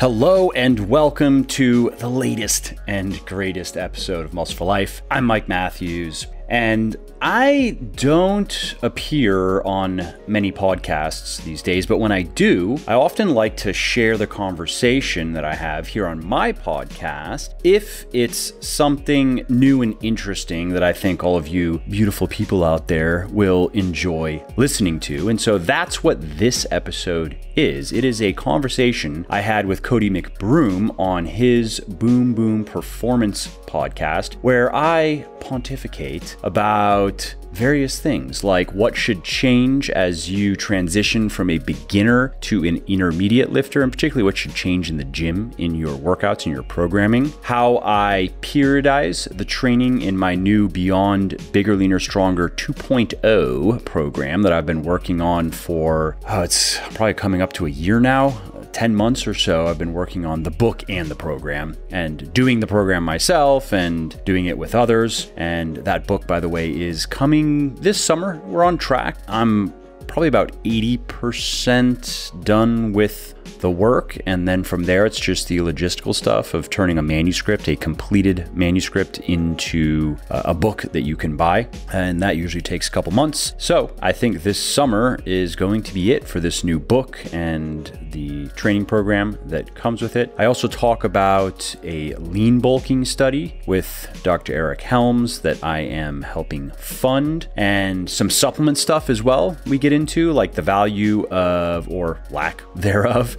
Hello and welcome to the latest and greatest episode of Muscle for Life. I'm Mike Matthews, and I don't appear on many podcasts these days, but when I do, I often like to share the conversation that I have here on my podcast if it's something new and interesting that I think all of you beautiful people out there will enjoy listening to. And so that's what this episode is. It is a conversation I had with Cody McBroom on his Boom Boom Performance podcast, where I pontificate about various things like what should change as you transition from a beginner to an intermediate lifter, and particularly what should change in the gym in your workouts and your programming, how I periodize the training in my new Beyond Bigger, Leaner, Stronger 2.0 program that I've been working on for, oh, it's probably coming up to a year now. 10 months or so, I've been working on the book and the program and doing the program myself and doing it with others. And that book, by the way, is coming this summer. We're on track. I'm probably about 80% done with the work. And then from there, it's just the logistical stuff of turning a manuscript, a completed manuscript, into uh, a book that you can buy. And that usually takes a couple months. So I think this summer is going to be it for this new book and the training program that comes with it. I also talk about a lean bulking study with Dr. Eric Helms that I am helping fund and some supplement stuff as well. We get into like the value of or lack thereof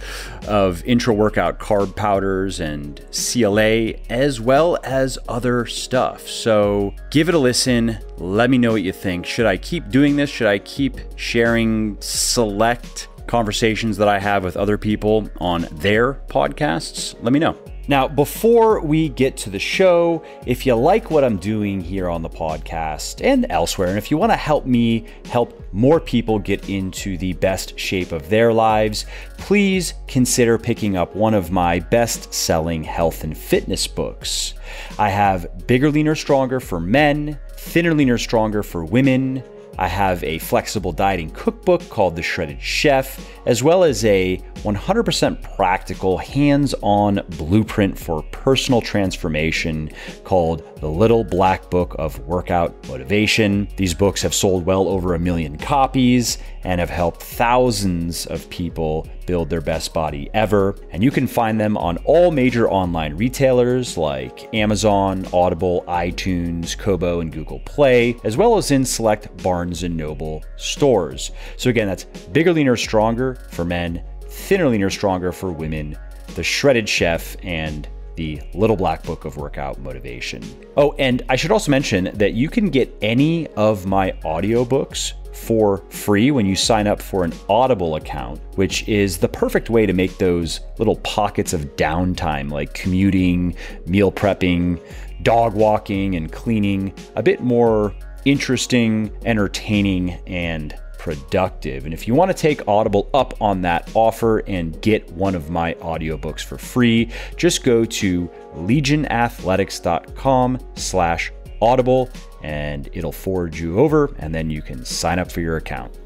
of intra workout carb powders and CLA, as well as other stuff. So give it a listen. Let me know what you think. Should I keep doing this? Should I keep sharing select conversations that I have with other people on their podcasts? Let me know. Now, before we get to the show, if you like what I'm doing here on the podcast and elsewhere, and if you want to help me help more people get into the best shape of their lives, please consider picking up one of my best selling health and fitness books. I have Bigger, Leaner, Stronger for men, Thinner, Leaner, Stronger for women. I have a flexible dieting cookbook called The Shredded Chef, as well as a 100% practical, hands on blueprint for personal transformation called The Little Black Book of Workout Motivation. These books have sold well over a million copies and have helped thousands of people build their best body ever. And you can find them on all major online retailers like Amazon, Audible, iTunes, Kobo, and Google Play, as well as in select Barnes and Noble stores. So again, that's Bigger, Leaner, Stronger for men, Thinner, Leaner, Stronger for women, The Shredded Chef, and the Little Black Book of Workout Motivation. Oh, and I should also mention that you can get any of my audiobooks for free when you sign up for an Audible account, which is the perfect way to make those little pockets of downtime like commuting, meal prepping, dog walking, and cleaning a bit more interesting, entertaining, and productive. And if you want to take Audible up on that offer and get one of my audiobooks for free, just go to legionathletics.com slash audible and it'll forward you over and then you can sign up for your account.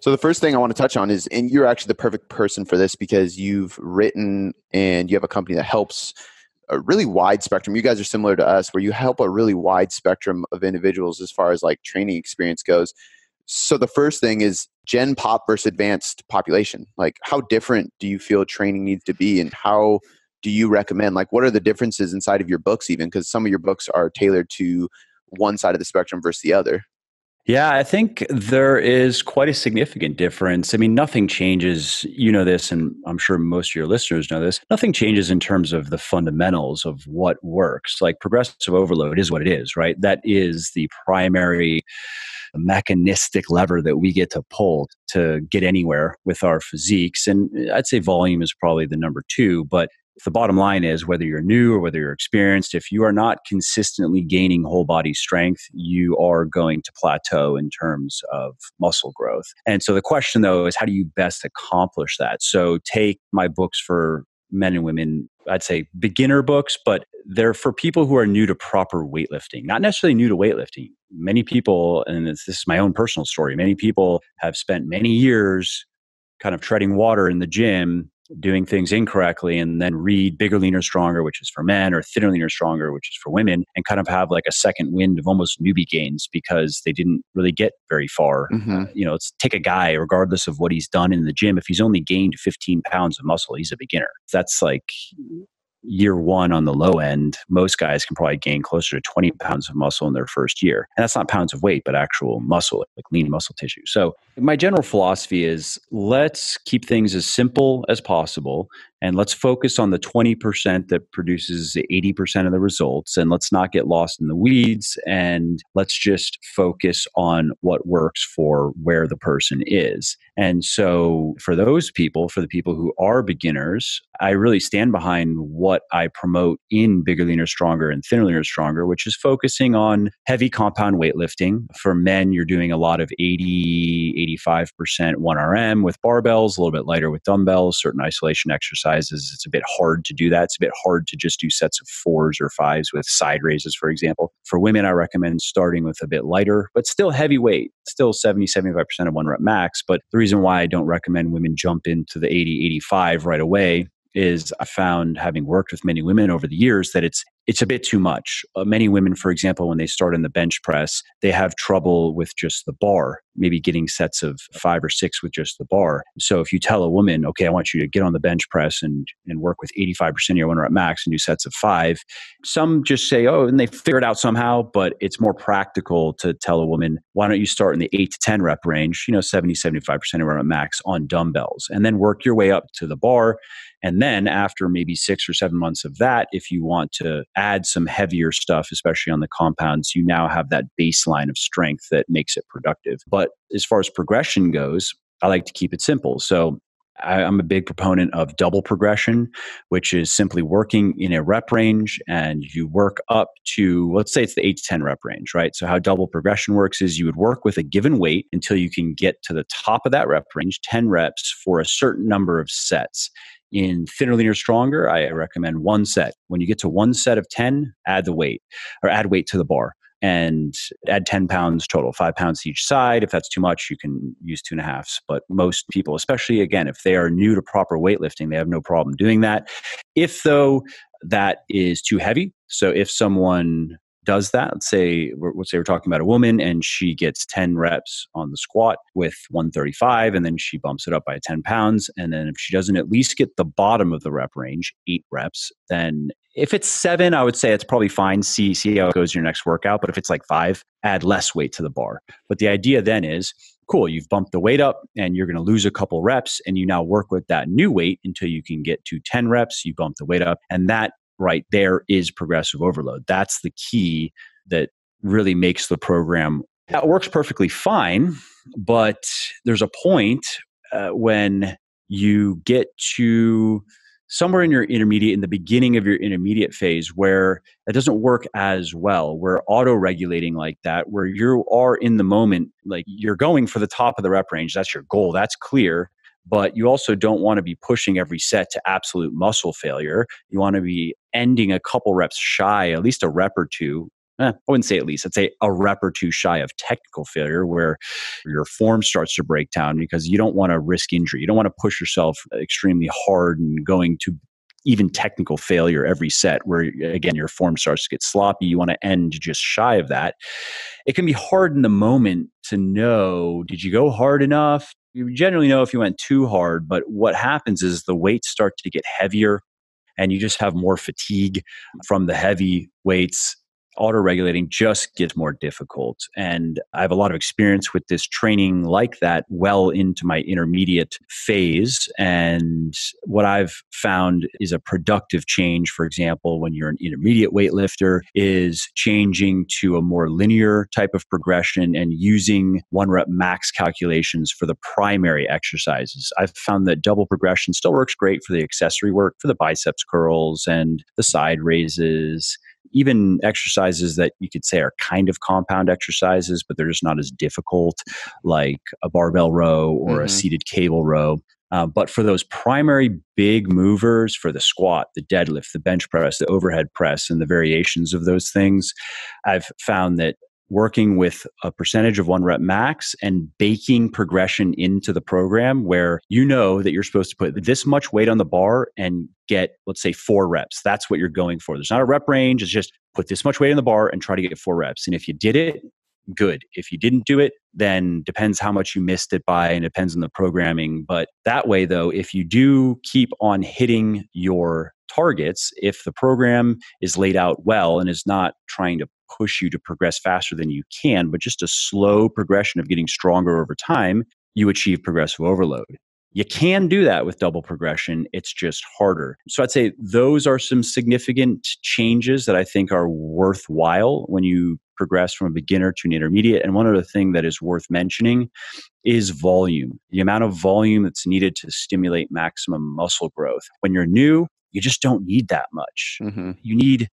So the first thing I want to touch on is, and you're actually the perfect person for this because you've written and you have a company that helps a really wide spectrum. You guys are similar to us, where you help a really wide spectrum of individuals as far as like training experience goes. So the first thing is Gen Pop versus advanced population. Like, how different do you feel training needs to be, and how do you recommend? Like, what are the differences inside of your books, even because some of your books are tailored to one side of the spectrum versus the other? Yeah, I think there is quite a significant difference. I mean, nothing changes. You know this, and I'm sure most of your listeners know this. Nothing changes in terms of the fundamentals of what works. Like progressive overload is what it is, right? That is the primary mechanistic lever that we get to pull to get anywhere with our physiques. And I'd say volume is probably the number two, but the bottom line is whether you're new or whether you're experienced, if you are not consistently gaining whole body strength, you are going to plateau in terms of muscle growth. And so the question though is how do you best accomplish that? So take my books for men and women, I'd say beginner books, but they're for people who are new to proper weightlifting, not necessarily new to weightlifting. Many people, and this is my own personal story, many people have spent many years kind of treading water in the gym doing things incorrectly and then read bigger, leaner, stronger, which is for men, or thinner, leaner, stronger, which is for women, and kind of have like a second wind of almost newbie gains because they didn't really get very far. Mm-hmm. Uh, you know, let's take a guy, regardless of what he's done in the gym, if he's only gained 15 pounds of muscle, he's a beginner. That's like year one on the low end, most guys can probably gain closer to 20 pounds of muscle in their first year. And that's not pounds of weight, but actual muscle, like lean muscle tissue. So, my general philosophy is let's keep things as simple as possible and let's focus on the 20% that produces 80% of the results and let's not get lost in the weeds and let's just focus on what works for where the person is. And so for those people for the people who are beginners i really stand behind what i promote in bigger leaner stronger and thinner leaner stronger which is focusing on heavy compound weightlifting. For men you're doing a lot of 80 85% 1rm with barbells a little bit lighter with dumbbells certain isolation exercises exercises, it's a bit hard to do that. It's a bit hard to just do sets of fours or fives with side raises, for example. For women, I recommend starting with a bit lighter, but still heavy weight, still 70, 75% of one rep max. But the reason why I don't recommend women jump into the 80, 85 right away is I found having worked with many women over the years that it's it's a bit too much. Uh, many women, for example, when they start in the bench press, they have trouble with just the bar, maybe getting sets of five or six with just the bar. So if you tell a woman, okay, I want you to get on the bench press and, and work with 85% of your one rep max and do sets of five, some just say, oh, and they figure it out somehow, but it's more practical to tell a woman, why don't you start in the eight to 10 rep range, you know, 70, 75% of rep max on dumbbells, and then work your way up to the bar. And then after maybe six or seven months of that, if you want to add some heavier stuff, especially on the compounds, you now have that baseline of strength that makes it productive. But as far as progression goes, I like to keep it simple. So I, am a big proponent of double progression, which is simply working in a rep range and you work up to, let's say it's the eight to 10 rep range, right? So, how double progression works is you would work with a given weight until you can get to the top of that rep range, 10 reps for a certain number of sets. In thinner, leaner, stronger, I recommend one set. When you get to one set of 10, add the weight or add weight to the bar and add 10 pounds total, five pounds each side. If that's too much, you can use two and a. But most people, especially again, if they are new to proper weightlifting, they have no problem doing that. If though that is too heavy, so if someone does that. Let's say let's say we're talking about a woman and she gets 10 reps on the squat with 135 and then she bumps it up by 10 pounds. And then if she doesn't at least get the bottom of the rep range, eight reps, then if it's seven, I would say it's probably fine. See, see how it goes in your next workout. But if it's like five, add less weight to the bar. But the idea then is cool, you've bumped the weight up and you're going to lose a couple reps and you now work with that new weight until you can get to 10 reps. You bump the weight up and that right there is progressive overload. That's the key that really makes the program. That works perfectly fine, but there's a point uh, when you get to somewhere in your intermediate, in the beginning of your intermediate phase, where it doesn't work as well. We're auto regulating like that, where you are in the moment, like you're going for the top of the rep range. That's your goal. That's clear but you also don't want to be pushing every set to absolute muscle failure. You want to be ending a couple reps shy, at least a rep or two. Eh, I wouldn't say at least, I'd say a rep or two shy of technical failure where your form starts to break down because you don't want to risk injury. You don't want to push yourself extremely hard and going to even technical failure every set where again your form starts to get sloppy you want to end just shy of that it can be hard in the moment to know did you go hard enough you generally know if you went too hard, but what happens is the weights start to get heavier and you just have more fatigue from the heavy weights auto regulating just gets more difficult. And I have a lot of experience with this training like that well into my intermediate phase. And what I've found is a productive change, for example, when you're an intermediate weightlifter, is changing to a more linear type of progression and using one rep max calculations for the primary exercises. I've found that double progression still works great for the accessory work, for the biceps curls and the side raises even exercises that you could say are kind of compound exercises, but they're just not as difficult, like a barbell row or mm-hmm. a seated cable row. Uh, but for those primary big movers for the squat, the deadlift, the bench press, the overhead press, and the variations of those things, I've found that working with a percentage of one rep max and baking progression into the program where you know that you're supposed to put this much weight on the bar and get, let's say, four reps. That's what you're going for. There's not a rep range. It's just put this much weight on the bar and try to get four reps. And if you did it, good. If you didn't do it, then depends how much you missed it by and depends on the programming. But that way, though, if you do keep on hitting your targets, if the program is laid out well and is not trying to push you to progress faster than you can, but just a slow progression of getting stronger over time, you achieve progressive overload. You can do that with double progression. It's just harder. So I'd say those are some significant changes that I think are worthwhile when you progress from a beginner to an intermediate. And one other thing that is worth mentioning is volume the amount of volume that's needed to stimulate maximum muscle growth. When you're new, you just don't need that much. Mm-hmm. You need,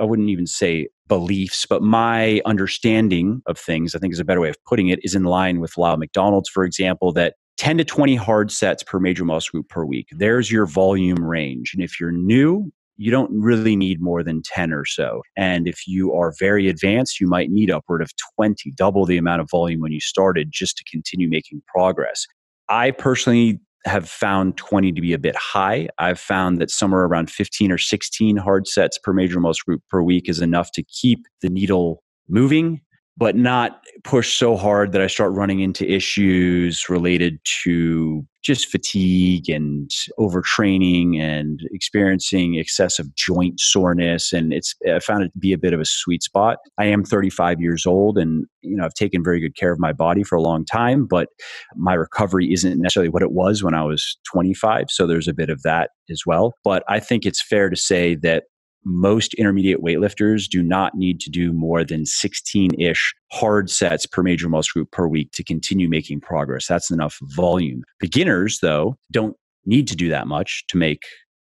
I wouldn't even say beliefs, but my understanding of things, I think is a better way of putting it, is in line with Lyle McDonald's, for example, that 10 to 20 hard sets per major muscle group per week. There's your volume range. And if you're new, you don't really need more than 10 or so. And if you are very advanced, you might need upward of 20, double the amount of volume when you started just to continue making progress. I personally have found 20 to be a bit high. I've found that somewhere around 15 or 16 hard sets per major muscle group per week is enough to keep the needle moving but not push so hard that I start running into issues related to just fatigue and overtraining and experiencing excessive joint soreness. And it's I found it to be a bit of a sweet spot. I am 35 years old and you know I've taken very good care of my body for a long time, but my recovery isn't necessarily what it was when I was 25. So there's a bit of that as well. But I think it's fair to say that most intermediate weightlifters do not need to do more than 16 ish hard sets per major muscle group per week to continue making progress. That's enough volume. Beginners, though, don't need to do that much to make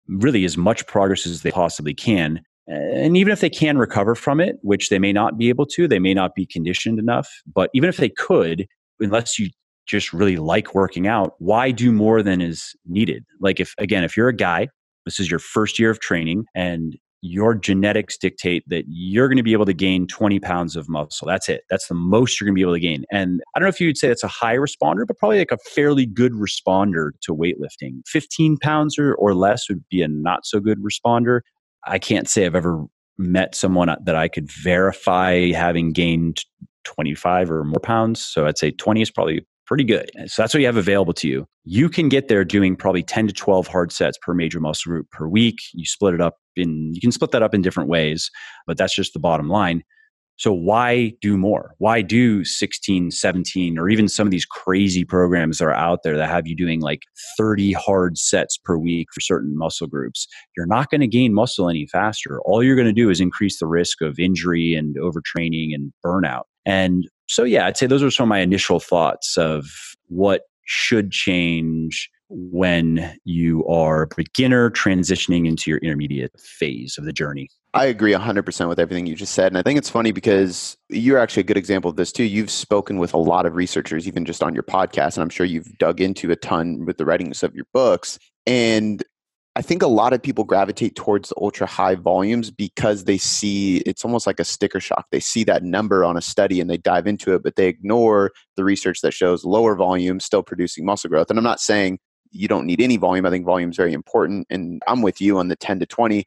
really as much progress as they possibly can. And even if they can recover from it, which they may not be able to, they may not be conditioned enough. But even if they could, unless you just really like working out, why do more than is needed? Like, if again, if you're a guy, this is your first year of training and your genetics dictate that you're going to be able to gain 20 pounds of muscle. That's it. That's the most you're going to be able to gain. And I don't know if you would say that's a high responder, but probably like a fairly good responder to weightlifting. 15 pounds or, or less would be a not so good responder. I can't say I've ever met someone that I could verify having gained 25 or more pounds. So I'd say 20 is probably pretty good. So that's what you have available to you. You can get there doing probably 10 to 12 hard sets per major muscle group per week. You split it up in, you can split that up in different ways, but that's just the bottom line. So why do more? Why do 16, 17, or even some of these crazy programs that are out there that have you doing like 30 hard sets per week for certain muscle groups? You're not going to gain muscle any faster. All you're going to do is increase the risk of injury and overtraining and burnout. And so, yeah, I'd say those are some of my initial thoughts of what should change when you are a beginner transitioning into your intermediate phase of the journey. I agree 100% with everything you just said. And I think it's funny because you're actually a good example of this too. You've spoken with a lot of researchers, even just on your podcast. And I'm sure you've dug into a ton with the writings of your books. And I think a lot of people gravitate towards the ultra high volumes because they see it's almost like a sticker shock. They see that number on a study and they dive into it, but they ignore the research that shows lower volume still producing muscle growth. And I'm not saying you don't need any volume. I think volume is very important. And I'm with you on the 10 to 20.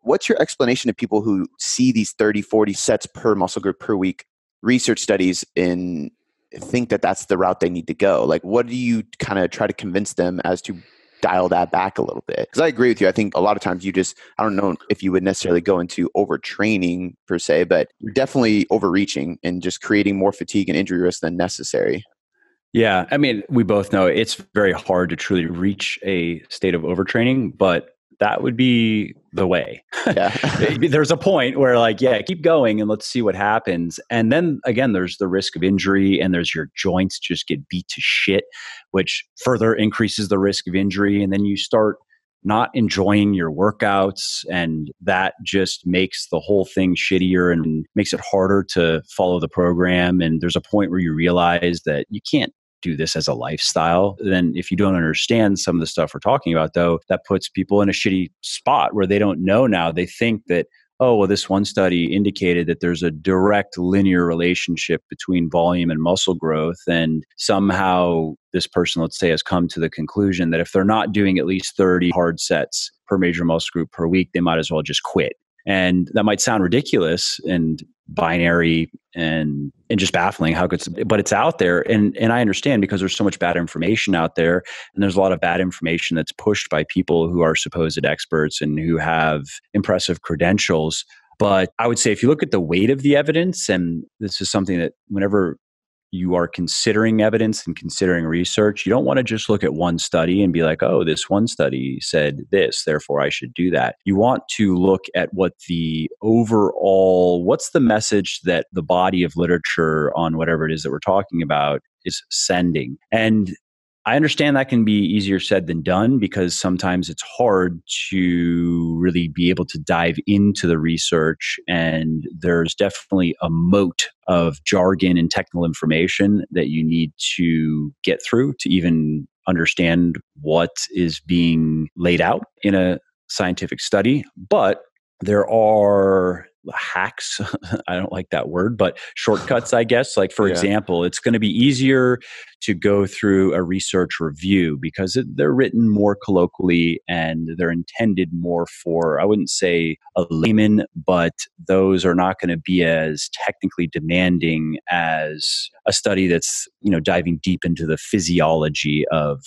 What's your explanation to people who see these 30, 40 sets per muscle group per week research studies and think that that's the route they need to go? Like, what do you kind of try to convince them as to dial that back a little bit. Because i agree with you i think a lot of times you just i don't know if you would necessarily go into overtraining per se but you're definitely overreaching and just creating more fatigue and injury risk than necessary. Yeah i mean we both know it's very hard to truly reach a state of overtraining but that would be the way. Yeah. there's a point where like, yeah, keep going and let's see what happens. And then again, there's the risk of injury and there's your joints just get beat to shit, which further increases the risk of injury. And then you start not enjoying your workouts and that just makes the whole thing shittier and makes it harder to follow the program and there's a point where you realize that you can't do this as a lifestyle. Then, if you don't understand some of the stuff we're talking about, though, that puts people in a shitty spot where they don't know now. They think that, oh, well, this one study indicated that there's a direct linear relationship between volume and muscle growth. And somehow this person, let's say, has come to the conclusion that if they're not doing at least 30 hard sets per major muscle group per week, they might as well just quit. And that might sound ridiculous and binary and and just baffling how could but it's out there. And and I understand because there's so much bad information out there and there's a lot of bad information that's pushed by people who are supposed experts and who have impressive credentials. But I would say if you look at the weight of the evidence and this is something that whenever you are considering evidence and considering research, you don't want to just look at one study and be like, oh, this one study said this, therefore I should do that. You want to look at what the overall, what's the message that the body of literature on whatever it is that we're talking about is sending. And I understand that can be easier said than done because sometimes it's hard to really be able to dive into the research. And there's definitely a moat of jargon and technical information that you need to get through to even understand what is being laid out in a scientific study. But there are hacks i don't like that word but shortcuts i guess like for yeah. example it's going to be easier to go through a research review because they're written more colloquially and they're intended more for i wouldn't say a layman but those are not going to be as technically demanding as a study that's you know diving deep into the physiology of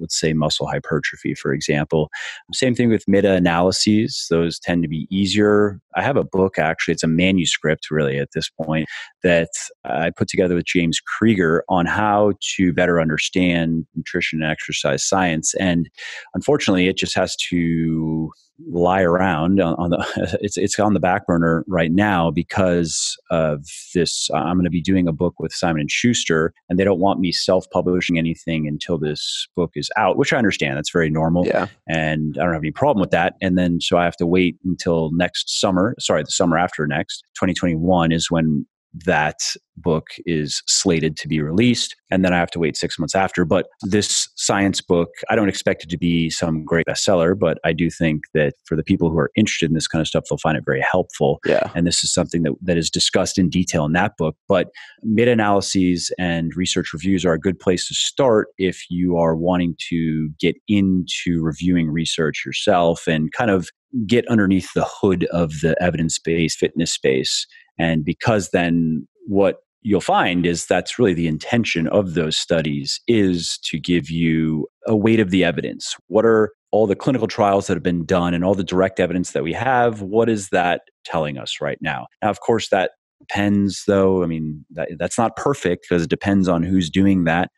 let's say muscle hypertrophy for example. Same thing with meta-analyses. Those tend to be easier. I have a book actually it's a manuscript really at this point that i put together with james krieger on how to better understand nutrition and exercise science. And unfortunately it just has to lie around on, on, the it's it's on the back burner right now because of this I'm going to be doing a book with Simon and Schuster and they don't want me self-publishing anything until this book is out which I understand that's very normal yeah. and I don't have any problem with that and then so I have to wait until next summer sorry the summer after next 2021 is when that book is slated to be released and then i have to wait six months after. But this science book i don't expect it to be some great bestseller but i do think that for the people who are interested in this kind of stuff they'll find it very helpful. Yeah. and this is something that, that is discussed in detail in that book. But meta-analyses and research reviews are a good place to start if you are wanting to get into reviewing research yourself and kind of get underneath the hood of the evidence-based fitness space and because then what you'll find is that's really the intention of those studies is to give you a weight of the evidence. What are all the clinical trials that have been done and all the direct evidence that we have? What is that telling us right now? Now, of course, that depends though. I mean, that, that's not perfect because it depends on who's doing that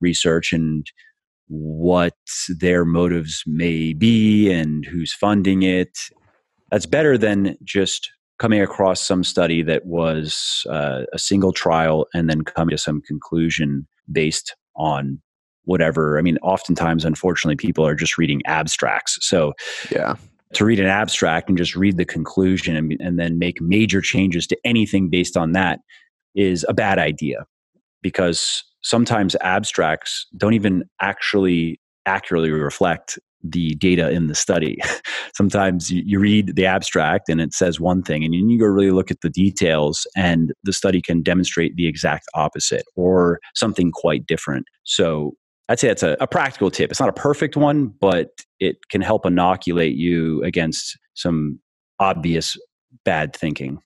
research and what their motives may be and who's funding it. That's better than just coming across some study that was uh, a single trial and then coming to some conclusion based on whatever. I mean, oftentimes, unfortunately, people are just reading abstracts. So, yeah. To read an abstract and just read the conclusion and, and then make major changes to anything based on that is a bad idea because sometimes abstracts don't even actually accurately reflect the data in the study. Sometimes you, you, read the abstract and it says one thing, and you go really look at the details, and the study can demonstrate the exact opposite or something quite different. So I'd say that's a, a practical tip. It's not a perfect one, but it can help inoculate you against some obvious bad thinking.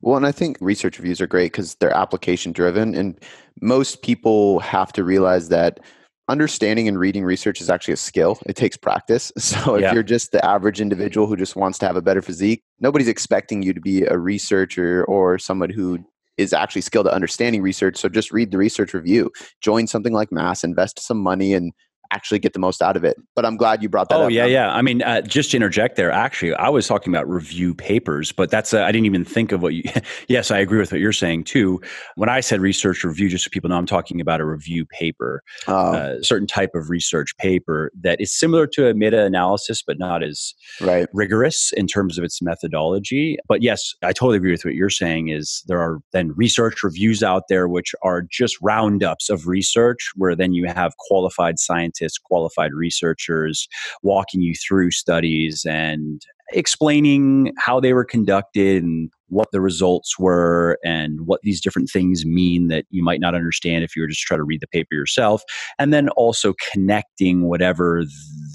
Well, and I think research reviews are great because they're application driven, and most people have to realize that understanding and reading research is actually a skill. It takes practice. So if yeah. you're just the average individual who just wants to have a better physique, nobody's expecting you to be a researcher or someone who is actually skilled at understanding research. So just read the research review, join something like Mass, invest some money and actually get the most out of it. But I'm glad you brought that oh, up. yeah, yeah. I mean, uh, just to interject there, actually, I was talking about review papers, but that's, uh, I didn't even think of what you, yes, I agree with what you're saying too. When I said research review, just so people know, I'm talking about a review paper, oh. uh, certain type of research paper that is similar to a meta analysis, but not as right. rigorous in terms of its methodology. But yes, I totally agree with what you're saying is there are then research reviews out there, which are just roundups of research where then you have qualified scientists scientists, qualified researchers walking you through studies and explaining how they were conducted and what the results were and what these different things mean that you might not understand if you were just trying to read the paper yourself. And then also connecting whatever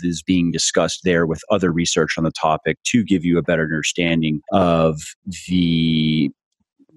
is being discussed there with other research on the topic to give you a better understanding of the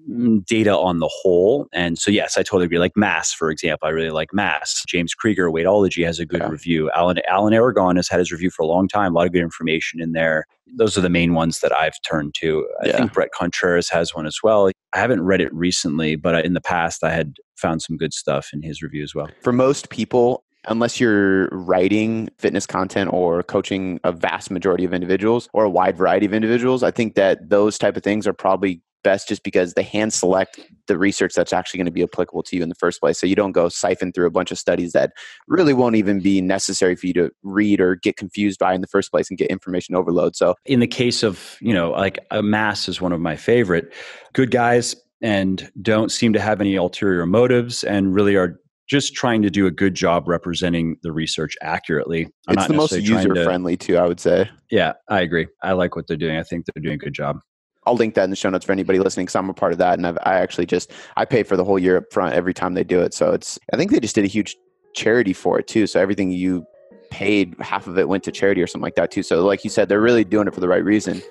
Mm, data on the whole. And so, yes, I totally agree. Like Mass, for example, I really like Mass. James Krieger, Weightology, has a good yeah. review. Alan, Alan Aragon has had his review for a long time. A lot of good information in there. Those are the main ones that I've turned to. I yeah. think Bret Contreras has one as well. I haven't read it recently, but in the past, I had found some good stuff in his review as well. For most people, unless you're writing fitness content or coaching a vast majority of individuals or a wide variety of individuals i think that those type of things are probably best just because they hand select the research that's actually going to be applicable to you in the first place. So you don't go siphon through a bunch of studies that really won't even be necessary for you to read or get confused by in the first place and get information overload. So in the case of, you know, like a mass is one of my favorite good guys and don't seem to have any ulterior motives and really are just trying to do a good job representing the research accurately. I'm it's the most user friendly too, I would say. Yeah, I agree. I like what they're doing. I think they're doing a good job. I'll link that in the show notes for anybody listening because I'm a part of that, and I've, I actually just I pay for the whole year up front every time they do it. So it's I think they just did a huge charity for it too. So everything you paid, half of it went to charity or something like that too. So like you said, they're really doing it for the right reason.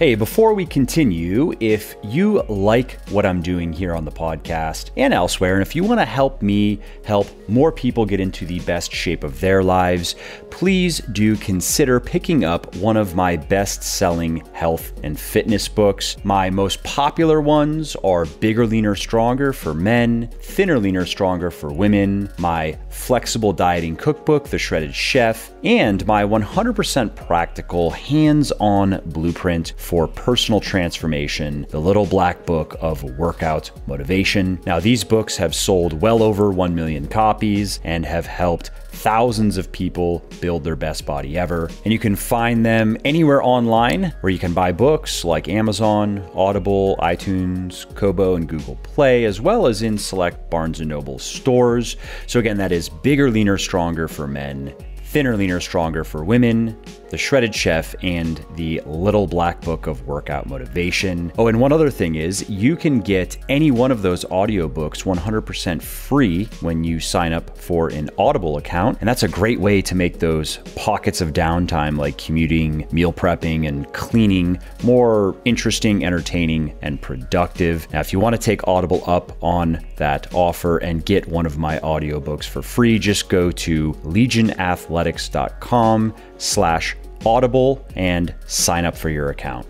Hey, before we continue, if you like what I'm doing here on the podcast and elsewhere, and if you want to help me help more people get into the best shape of their lives, please do consider picking up one of my best selling health and fitness books. My most popular ones are Bigger, Leaner, Stronger for men, Thinner, Leaner, Stronger for women, my flexible dieting cookbook, The Shredded Chef, and my 100% practical hands on blueprint for personal transformation, The Little Black Book of Workout Motivation. Now, these books have sold well over 1 million copies and have helped thousands of people build their best body ever. And you can find them anywhere online where you can buy books like Amazon, Audible, iTunes, Kobo, and Google Play, as well as in select Barnes & Noble stores. So again, that is Bigger, Leaner, Stronger for men Thinner, Leaner, Stronger for Women, The Shredded Chef, and The Little Black Book of Workout Motivation. Oh, and one other thing is you can get any one of those audiobooks 100% free when you sign up for an Audible account. And that's a great way to make those pockets of downtime like commuting, meal prepping, and cleaning more interesting, entertaining, and productive. Now, if you want to take Audible up on that offer and get one of my audiobooks for free, just go to Legion Athletics athletics.com slash audible and sign up for your account.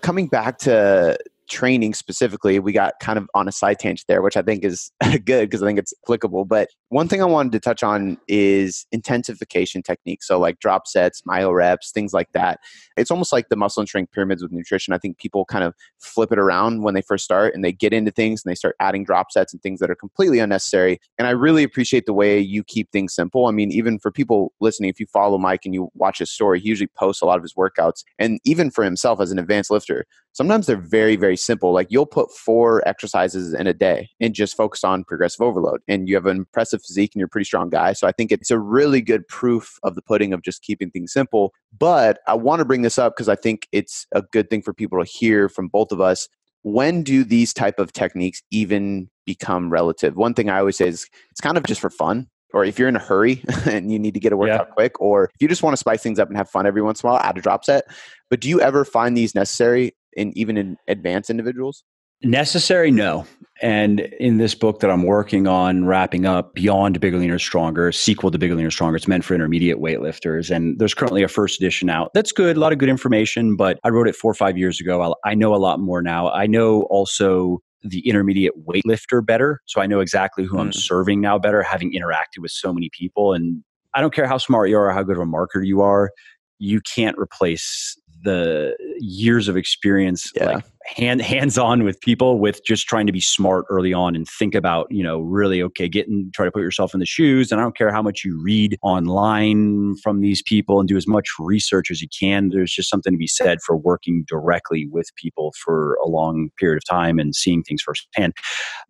Coming back to training specifically, we got kind of on a side tangent there, which I think is good because I think it's applicable. But one thing I wanted to touch on is intensification techniques. So, like drop sets, myo reps, things like that. It's almost like the muscle and strength pyramids with nutrition. I think people kind of flip it around when they first start and they get into things and they start adding drop sets and things that are completely unnecessary. And I really appreciate the way you keep things simple. I mean, even for people listening, if you follow Mike and you watch his story, he usually posts a lot of his workouts. And even for himself as an advanced lifter, sometimes they're very, very simple. Like you'll put four exercises in a day and just focus on progressive overload. And you have an impressive physique and you're a pretty strong guy. So I think it's a really good proof of the pudding of just keeping things simple. But I want to bring this up because I think it's a good thing for people to hear from both of us. When do these type of techniques even become relative? One thing I always say is it's kind of just for fun or if you're in a hurry and you need to get a workout yeah. quick, or if you just want to spice things up and have fun every once in a while, add a drop set. But do you ever find these necessary in even in advanced individuals? Necessary, no. And in this book that I'm working on, wrapping up Beyond Bigger, Leaner, Stronger, sequel to Bigger, Leaner, Stronger, it's meant for intermediate weightlifters. And there's currently a first edition out. That's good, a lot of good information, but I wrote it four or five years ago. I know a lot more now. I know also the intermediate weightlifter better. So I know exactly who mm. I'm serving now better, having interacted with so many people. And I don't care how smart you are, how good of a marketer you are, you can't replace the years of experience Yeah. like hand hands on with people with just trying to be smart early on and think about you know really okay getting try to put yourself in the shoes and i don't care how much you read online from these people and do as much research as you can there's just something to be said for working directly with people for a long period of time and seeing things firsthand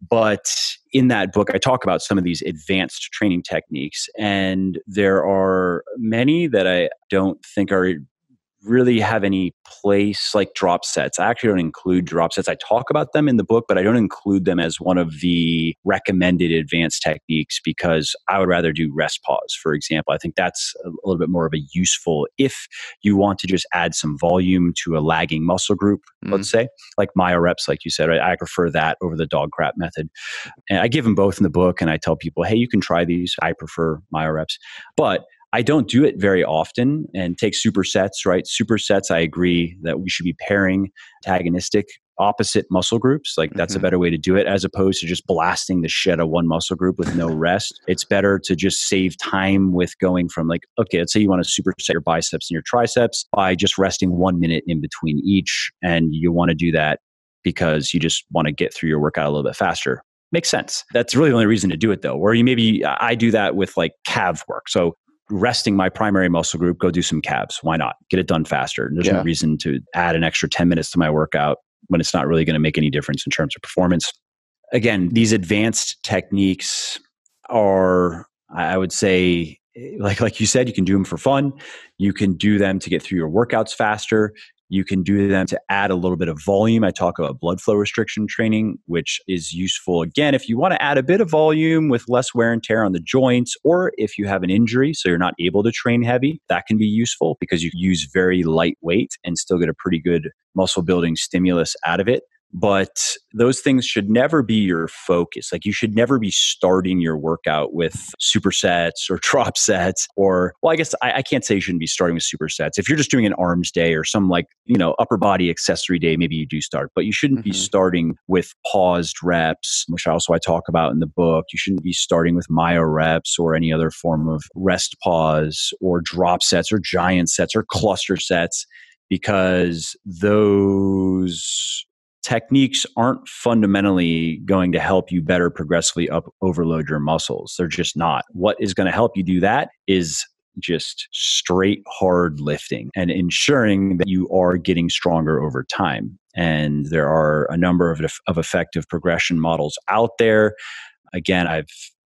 but in that book i talk about some of these advanced training techniques and there are many that i don't think are really have any place like drop sets. I actually don't include drop sets. I talk about them in the book, but I don't include them as one of the recommended advanced techniques because I would rather do rest pause, for example. I think that's a little bit more of a useful if you want to just add some volume to a lagging muscle group, Mhm. let's say, like myo reps, like you said. Right? I prefer that over the DoggCrapp method. And I give them both in the book and I tell people, hey, you can try these. I prefer myo reps. But I don't do it very often and take supersets, right? Supersets, I agree that we should be pairing antagonistic opposite muscle groups. Like that's a Mhm. better way to do it as opposed to just blasting the shit of one muscle group with no rest. It's better to just save time with going from like, okay, let's say you want to superset your biceps and your triceps by just resting one minute in between each. And you want to do that because you just want to get through your workout a little bit faster. Makes sense. That's really the only reason to do it though. Or you maybe I do that with like calf work. So resting my primary muscle group, go do some calves. Why not? Get it done faster. There's Yeah. no reason to add an extra 10 minutes to my workout when it's not really going to make any difference in terms of performance. Again, these advanced techniques are, I would say, eh, like like you said, you can do them for fun. You can do them to get through your workouts faster. You can do them to add a little bit of volume. I talk about blood flow restriction training, which is useful again if you want to add a bit of volume with less wear and tear on the joints, or if you have an injury, so you're not able to train heavy, that can be useful because you use very light weight and still get a pretty good muscle building stimulus out of it. But those things should never be your focus. Like you should never be starting your workout with supersets or drop sets, or, well, I guess I, I can't say you shouldn't be starting with supersets. If you're just doing an arms day or some like, you know, upper body accessory day, maybe you do start, but you shouldn't be Mhm. starting with paused reps, which also I talk about in the book. You shouldn't be starting with myo reps or any other form of rest pause or drop sets or giant sets or cluster sets because those techniques aren't fundamentally going to help you better progressively up overload your muscles. They're just not. What is going to help you do that is just straight hard lifting and ensuring that you are getting stronger over time. And there are a number of, of effective progression models out there. Again, I've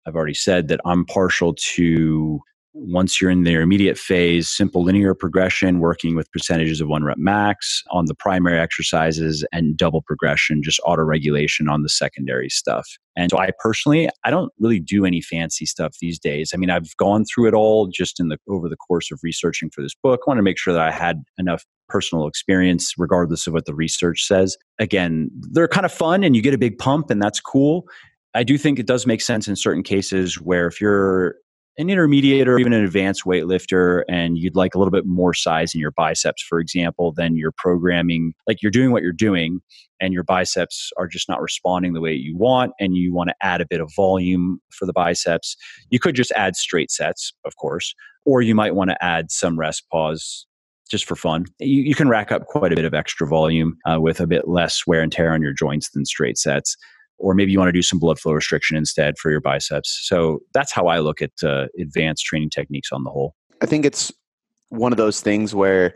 I've already said that I'm partial to once you're in their immediate phase, simple linear progression, working with percentages of one rep max on the primary exercises and double progression, just auto regulation on the secondary stuff. And so I personally, I don't really do any fancy stuff these days. I mean, I've gone through it all just in the over the course of researching for this book. I want to make sure that I had enough personal experience, regardless of what the research says. Again, they're kind of fun and you get a big pump, and that's cool. I do think it does make sense in certain cases where if you're an intermediate or even an advanced weightlifter and you'd like a little bit more size in your biceps, for example, then you're programming, like you're doing what you're doing and your biceps are just not responding the way you want and you want to add a bit of volume for the biceps. You could just add straight sets, of course, or you might want to add some rest pause just for fun. You, you can rack up quite a bit of extra volume uh, with a bit less wear and tear on your joints than straight sets or maybe you want to do some blood flow restriction instead for your biceps. So that's how I look at uh, advanced training techniques on the whole. I think it's one of those things where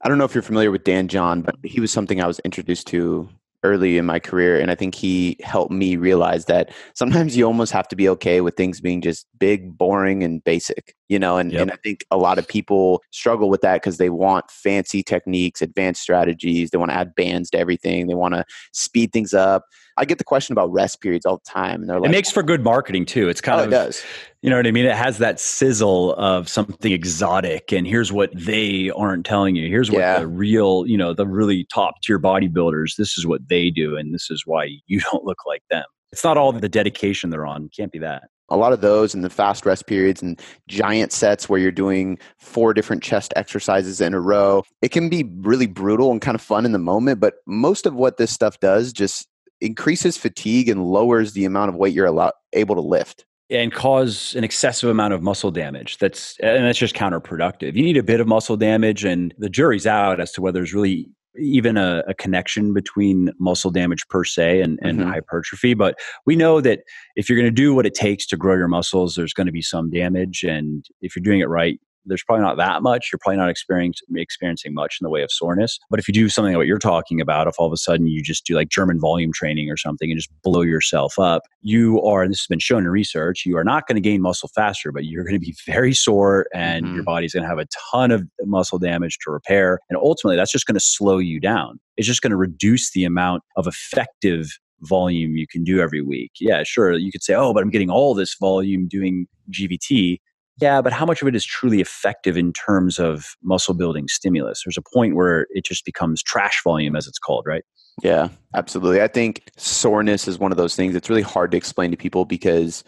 I don't know if you're familiar with Dan John, but he was something I was introduced to early in my career. And I think he helped me realize that sometimes you almost have to be okay with things being just big, boring, and basic, you know? And, Yep. and I think a lot of people struggle with that because they want fancy techniques, advanced strategies. They want to add bands to everything. They want to speed things up. I get the question about rest periods all the time. And they're like, it makes for good marketing too. It's kind oh, of it does. You know what I mean? It has that sizzle of something exotic, and here's what they aren't telling you. Here's what Yeah. the real, you know, the really top tier bodybuilders. This is what they do, and this is why you don't look like them. It's not all the dedication they're on. Can't be that. A lot of those and the fast rest periods and giant sets where you're doing four different chest exercises in a row. It can be really brutal and kind of fun in the moment, but most of what this stuff does just increases fatigue and lowers the amount of weight you're allow- able to lift. and cause an excessive amount of muscle damage. That's and that's just counterproductive. You need a bit of muscle damage, and the jury's out as to whether there's really even a, a connection between muscle damage per se and, and mm-hmm. hypertrophy. But we know that if you're going to do what it takes to grow your muscles, there's going to be some damage, and if you're doing it right, there's probably not that much. You're probably not experiencing experiencing much in the way of soreness. But if you do something like what you're talking about, if all of a sudden you just do like German volume training or something and just blow yourself up, you are. this has been shown in research. You are not going to gain muscle faster, but you're going to be very sore, and mm-hmm. your body's going to have a ton of muscle damage to repair. And ultimately, that's just going to slow you down. It's just going to reduce the amount of effective volume you can do every week. Yeah, sure. You could say, oh, but I'm getting all this volume doing GVT. Yeah, but how much of it is truly effective in terms of muscle building stimulus? There's a point where it just becomes trash volume, as it's called, right? Yeah, absolutely. I think soreness is one of those things that's really hard to explain to people because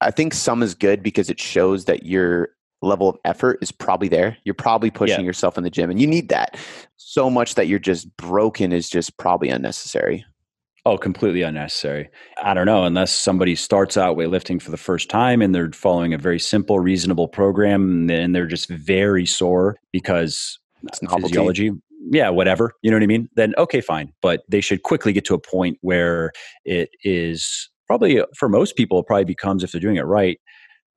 I think some is good because it shows that your level of effort is probably there. You're probably pushing yeah. yourself in the gym and you need that. So much that you're just broken is just probably unnecessary. Oh, completely unnecessary. I don't know, unless somebody starts out weightlifting for the first time and they're following a very simple, reasonable program and they're just very sore because it's not physiology. Yeah, whatever. You know what I mean? Then okay, fine. But they should quickly get to a point where it is probably for most people, it probably becomes, if they're doing it right,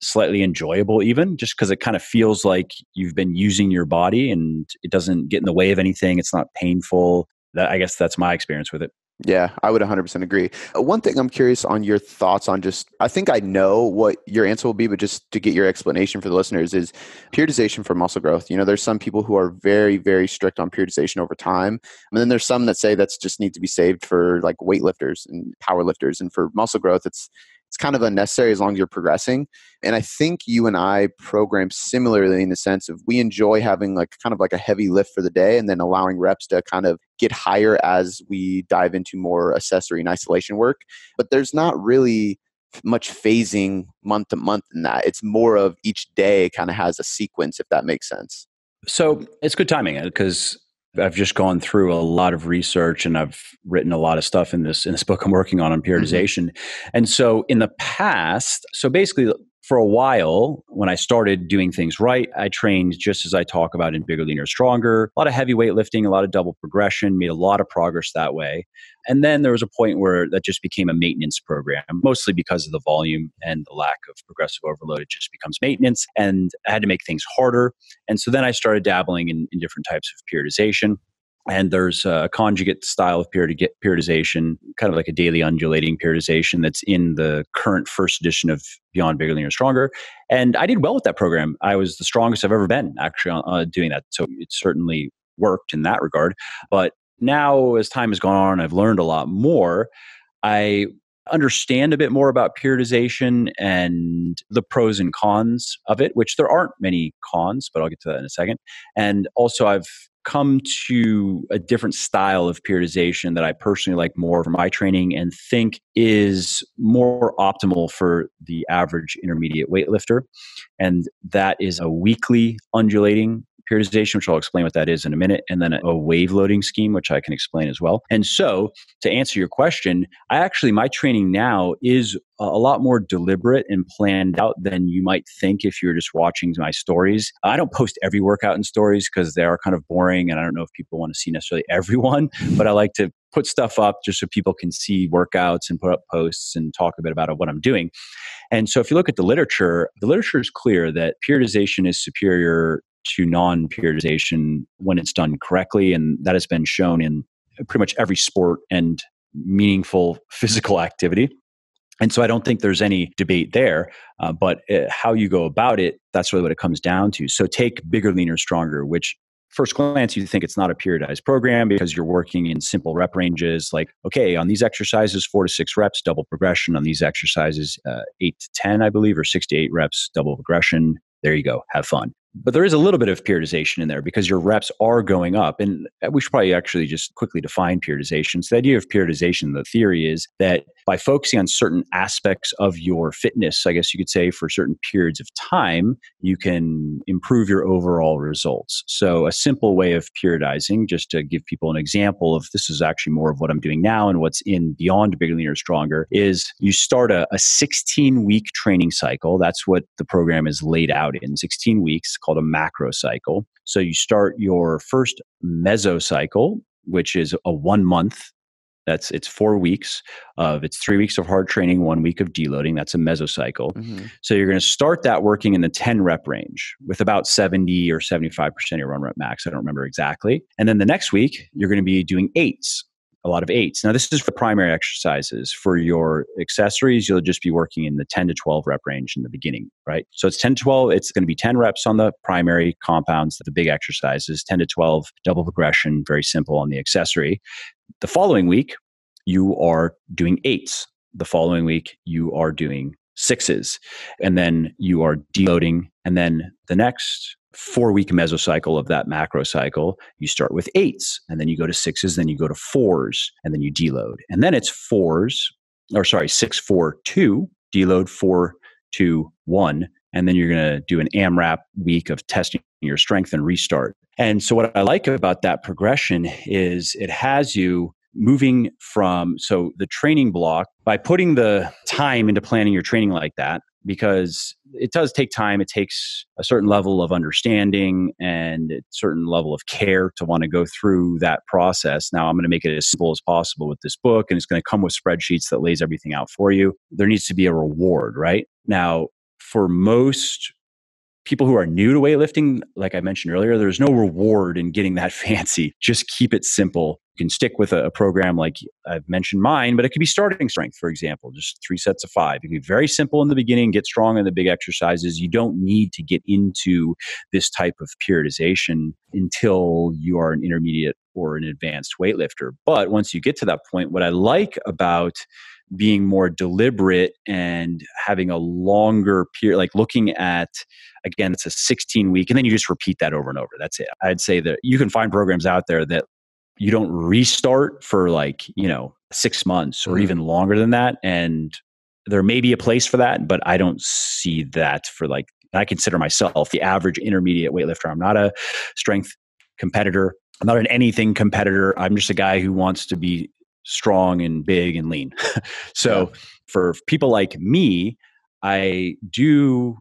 slightly enjoyable even just because it kind of feels like you've been using your body and it doesn't get in the way of anything it's not painful that i guess that's my experience with it yeah, I would 100% agree. Uh, one thing I'm curious on your thoughts on just, I think I know what your answer will be, but just to get your explanation for the listeners is periodization for muscle growth. You know, there's some people who are very, very strict on periodization over time. And then there's some that say that's just need to be saved for like weightlifters and power lifters. And for muscle growth, it's it's kind of unnecessary as long as you're progressing. And I think you and I program similarly in the sense of we enjoy having like kind of like a heavy lift for the day and then allowing reps to kind of get higher as we dive into more accessory and isolation work. But there's not really much phasing month to month in that. It's more of each day kind of has a sequence, if that makes sense. So it's good timing uh, because I've just gone through a lot of research and I've written a lot of stuff in this in this book I'm working on on mm-hmm. periodization. Mm-hmm. And so in the past, so basically for a while when I started doing things right, I trained just as I talk about in bigger, leaner, stronger, a lot of heavy weightlifting, a lot of double progression, made a lot of progress that way. And then there was a point where that just became a maintenance program, mostly because of the volume and the lack of progressive overload. It just becomes maintenance. And I had to make things harder. And so then I started dabbling in, in different types of periodization. And there's a conjugate style of periodization, kind of like a daily undulating periodization that's in the current first edition of Beyond Bigger, Leaner, Stronger. And I did well with that program. I was the strongest I've ever been actually uh, doing that. So it certainly worked in that regard. But now as time has gone on i've learned a lot more i understand a bit more about periodization and the pros and cons of it which there aren't many cons but i'll get to that in a second and also i've come to a different style of periodization that i personally like more for my training and think is more optimal for the average intermediate weightlifter. And that is a weekly undulating periodization, which I'll explain what that is in a minute, and then a wave loading scheme, which I can explain as well. And so, to answer your question, I actually, my training now is a lot more deliberate and planned out than you might think if you're just watching my stories. I don't post every workout in stories because they are kind of boring, and I don't know if people want to see necessarily everyone, but I like to put stuff up just so people can see workouts and put up posts and talk a bit about what I'm doing. And so if you look at the literature, the literature is clear that periodization is superior to non periodization when it's done correctly. And that has been shown in pretty much every sport and meaningful physical activity. And so I don't think there's any debate there. Uh, but uh, how you go about it, that's really what it comes down to. So take bigger, leaner, stronger, which first glance you think it's not a periodized program because you're working in simple rep ranges like okay on these exercises four to six reps double progression on these exercises uh, eight to ten i believe or six to eight reps double progression there you go have fun but there is a little bit of periodization in there because your reps are going up. And uh, we should probably actually just quickly define periodization. So, the idea of periodization, the theory is that by focusing on certain aspects of your fitness, I guess you could say, for certain periods of time, you can improve your overall results. So, a simple way of periodizing, just to give people an example of this is actually more of what I'm doing now and what's in Beyond Bigger, Leaner, Stronger, is you start a, a 16 week training cycle. That's what the program is laid out in 16 weeks, called a macro cycle. So, you start your first mesocycle, which is a one month that's it's four weeks of it's three weeks of hard training, one week of deloading. That's a mesocycle. Mm-hmm. So you're going to start that working in the 10 rep range with about 70 or 75% of your one rep max. I don't remember exactly. And then the next week, you're going to be doing eights a lot of eights. Now, this is for primary exercises. For your accessories, you'll just be working in the 10 to 12 rep range in the beginning, right? So it's 10 to 12. It's going to be 10 reps on the primary compounds, the big exercises, 10 to 12 double progression, very simple on the accessory. The following week, you are doing eights. The following week, you are doing sixes. And then you are deloading. And then the next four week mesocycle of that macro cycle, you start with eights. And then you go to sixes, then you go to fours, and then you deload. And then it's fours, or sorry, six, four, two, deload, four, two, one. And then you're going to do an AMRAP week of testing your strength and restart. And so, what I like about that progression is it has you moving from so the training block by putting the time into planning your training like that because it does take time it takes a certain level of understanding and a certain level of care to want to go through that process. Now i'm going to make it as simple as possible with this book and it's going to come with spreadsheets that lays everything out for you. There needs to be a reward right? Now for most people who are new to weightlifting, like I mentioned earlier, there's no reward in getting that fancy. Just keep it simple. You can stick with a, a, program like I've mentioned mine, but it could be starting strength, for example, just three sets of five. It can be very simple in the beginning, get strong in the big exercises. You don't need to get into this type of periodization until you are an intermediate or an advanced weightlifter. But once you get to that point, what I like about being more deliberate and having a longer period, like looking at, again, it's a 16 week, and then you just repeat that over and over. That's it. I'd say that you can find programs out there that you don't restart for like, you know, six months or mm-hmm. even longer than that. And there may be a place for that, but I don't see that for like, I consider myself the average intermediate weightlifter. I'm not a strength competitor. I'm not an anything competitor. I'm just a guy who wants to be strong and big and lean. so for people like me, I do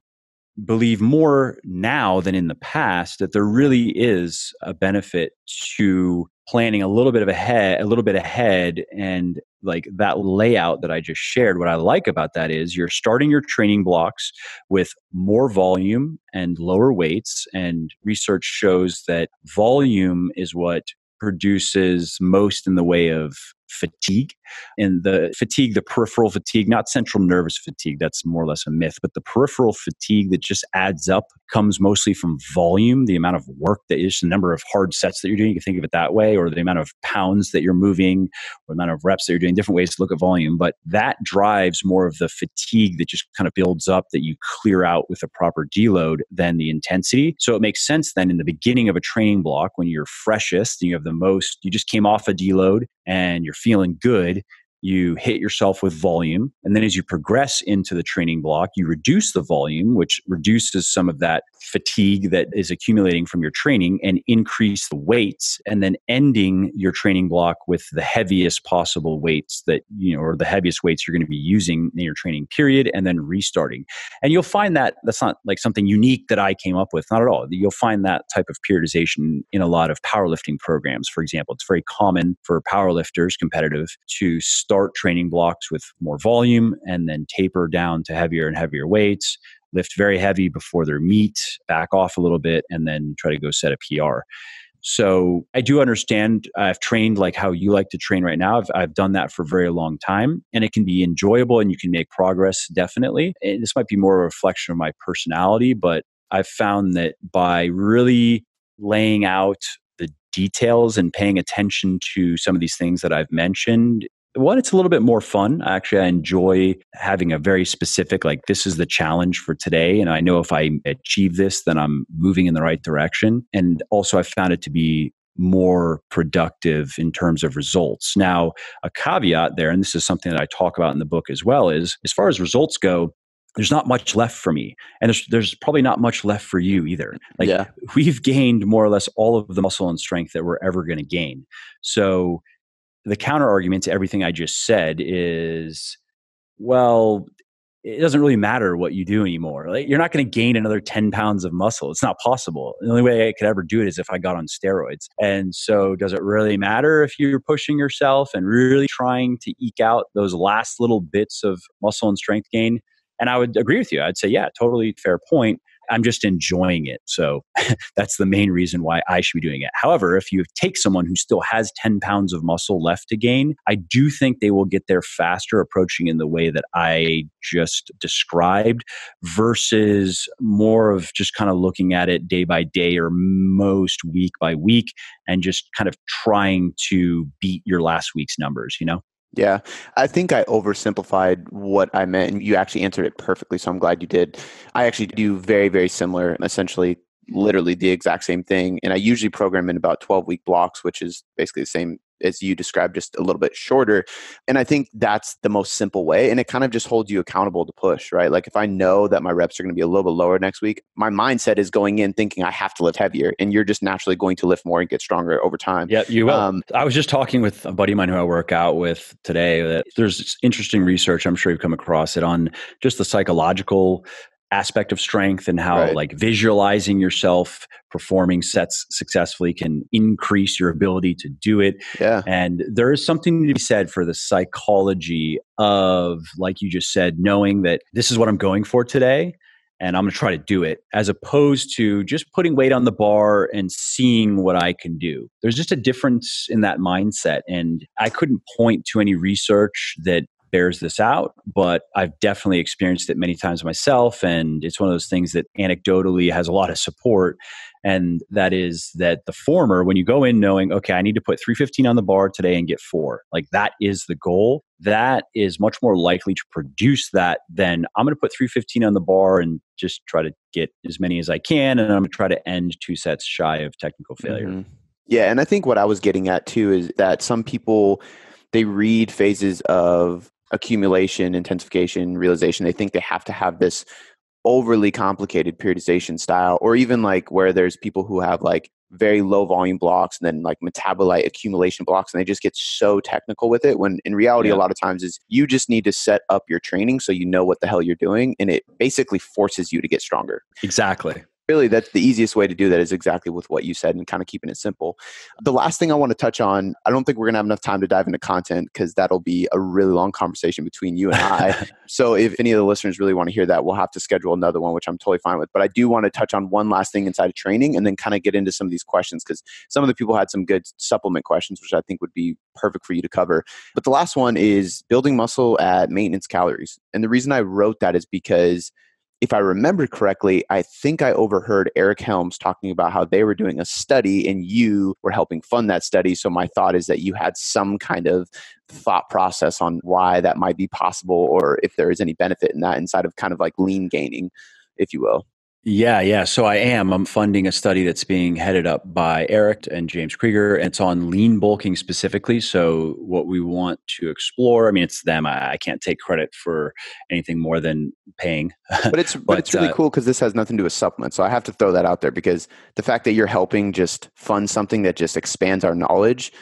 believe more now than in the past that there really is a benefit to planning a little bit of ahead a little bit ahead and like that layout that I just shared what I like about that is you're starting your training blocks with more volume and lower weights and research shows that volume is what produces most in the way of fatigue and the fatigue the peripheral fatigue not central nervous fatigue that's more or less a myth but the peripheral fatigue that just adds up comes mostly from volume the amount of work that is the number of hard sets that you're doing you can think of it that way or the amount of pounds that you're moving or the amount of reps that you're doing different ways to look at volume but that drives more of the fatigue that just kind of builds up that you clear out with a proper deload than the intensity. So it makes sense then in the beginning of a training block when you're freshest you have the most you just came off a deload and you're feeling good you hit yourself with volume. And then as you progress into the training block, you reduce the volume, which reduces some of that fatigue that is accumulating from your training and increase the weights. And then ending your training block with the heaviest possible weights that, you know, or the heaviest weights you're going to be using in your training period and then restarting. And you'll find that that's not like something unique that I came up with, not at all. You'll find that type of periodization in a lot of powerlifting programs. For example, it's very common for powerlifters, competitive, to start training blocks with more volume and then taper down to heavier and heavier weights, lift very heavy before their meet, back off a little bit, and then try to go set a PR. So I do understand. I've trained like how you like to train right now. I've, I've done that for a very long time, and it can be enjoyable and you can make progress definitely. And this might be more a reflection of my personality, but I've found that by really laying out the details and paying attention to some of these things that I've mentioned one, it's a little bit more fun. Actually, I enjoy having a very specific, like, this is the challenge for today. And I know if I achieve this, then I'm moving in the right direction. And also, I found it to be more productive in terms of results. Now, a caveat there, and this is something that I talk about in the book as well, is as far as results go, there's not much left for me and there's, there's probably not much left for you either like yeah. we've gained more or less all of the muscle and strength that we're ever going to gain so the counter argument to everything i just said is well it doesn't really matter what you do anymore. Like, you're not going to gain another 10 pounds of muscle. It's not possible. The only way I could ever do it is if I got on steroids. And so, does it really matter if you're pushing yourself and really trying to eke out those last little bits of muscle and strength gain? And I would agree with you. I'd say, yeah, totally fair point. I'm just enjoying it. So that's the main reason why I should be doing it. However, if you take someone who still has 10 pounds of muscle left to gain, I do think they will get there faster approaching in the way that I just described versus more of just kind of looking at it day by day or most week by week and just kind of trying to beat your last week's numbers, you know? Yeah, I think I oversimplified what I meant, and you actually answered it perfectly. So I'm glad you did. I actually do very, very similar, essentially, literally the exact same thing. And I usually program in about 12 week blocks, which is basically the same as you described, just a little bit shorter. And I think that's the most simple way. And it kind of just holds you accountable to push, right? Like if I know that my reps are going to be a little bit lower next week, my mindset is going in thinking I have to lift heavier. And you're just naturally going to lift more and get stronger over time. Yeah, you will. Um, I was just talking with a buddy of mine who I work out with today that there's interesting research, I'm sure you've come across it, on just the psychological aspect of strength and how right. like visualizing yourself performing sets successfully can increase your ability to do it. Yeah. And there is something to be said for the psychology of like you just said knowing that this is what I'm going for today and I'm going to try to do it as opposed to just putting weight on the bar and seeing what I can do. There's just a difference in that mindset and I couldn't point to any research that bears this out, but I've definitely experienced it many times myself. And it's one of those things that anecdotally has a lot of support. And that is that the former, when you go in knowing, okay, I need to put 315 on the bar today and get four, like that is the goal, that is much more likely to produce that than I'm going to put 315 on the bar and just try to get as many as I can. And I'm going to try to end two sets shy of technical failure. Mm-hmm. Yeah. And I think what I was getting at too is that some people, they read phases of accumulation, intensification, realization. They think they have to have this overly complicated periodization style, or even like where there's people who have like very low volume blocks and then like metabolite accumulation blocks and they just get so technical with it when in reality yeah. a lot of times is you just need to set up your training so you know what the hell you're doing and it basically forces you to get stronger exactly really that's the easiest way to do that is exactly with what you said and kind of keeping it simple. The last thing i want to touch on i don't think we're going to have enough time to dive into content because that'll be a really long conversation between you and i. So if any of the listeners really want to hear that we'll have to schedule another one which i'm totally fine with. But i do want to touch on one last thing inside of training and then kind of get into some of these questions because some of the people had some good supplement questions which i think would be perfect for you to cover. But the last one is building muscle at maintenance calories. And the reason i wrote that is because if I remember correctly, I think I overheard Eric Helms talking about how they were doing a study and you were helping fund that study. So my thought is that you had some kind of thought process on why that might be possible or if there is any benefit in that inside of kind of like lean gaining, if you will. Yeah, yeah. So I am. I'm funding a study that's being headed up by Eric and James Krieger. And it's on lean bulking specifically. So what we want to explore, I mean, it's them. I, I can't take credit for anything more than paying. But it's but, but it's really uh, cool because this has nothing to do with supplements. So I have to throw that out there because the fact that you're helping just fund something that just expands our knowledge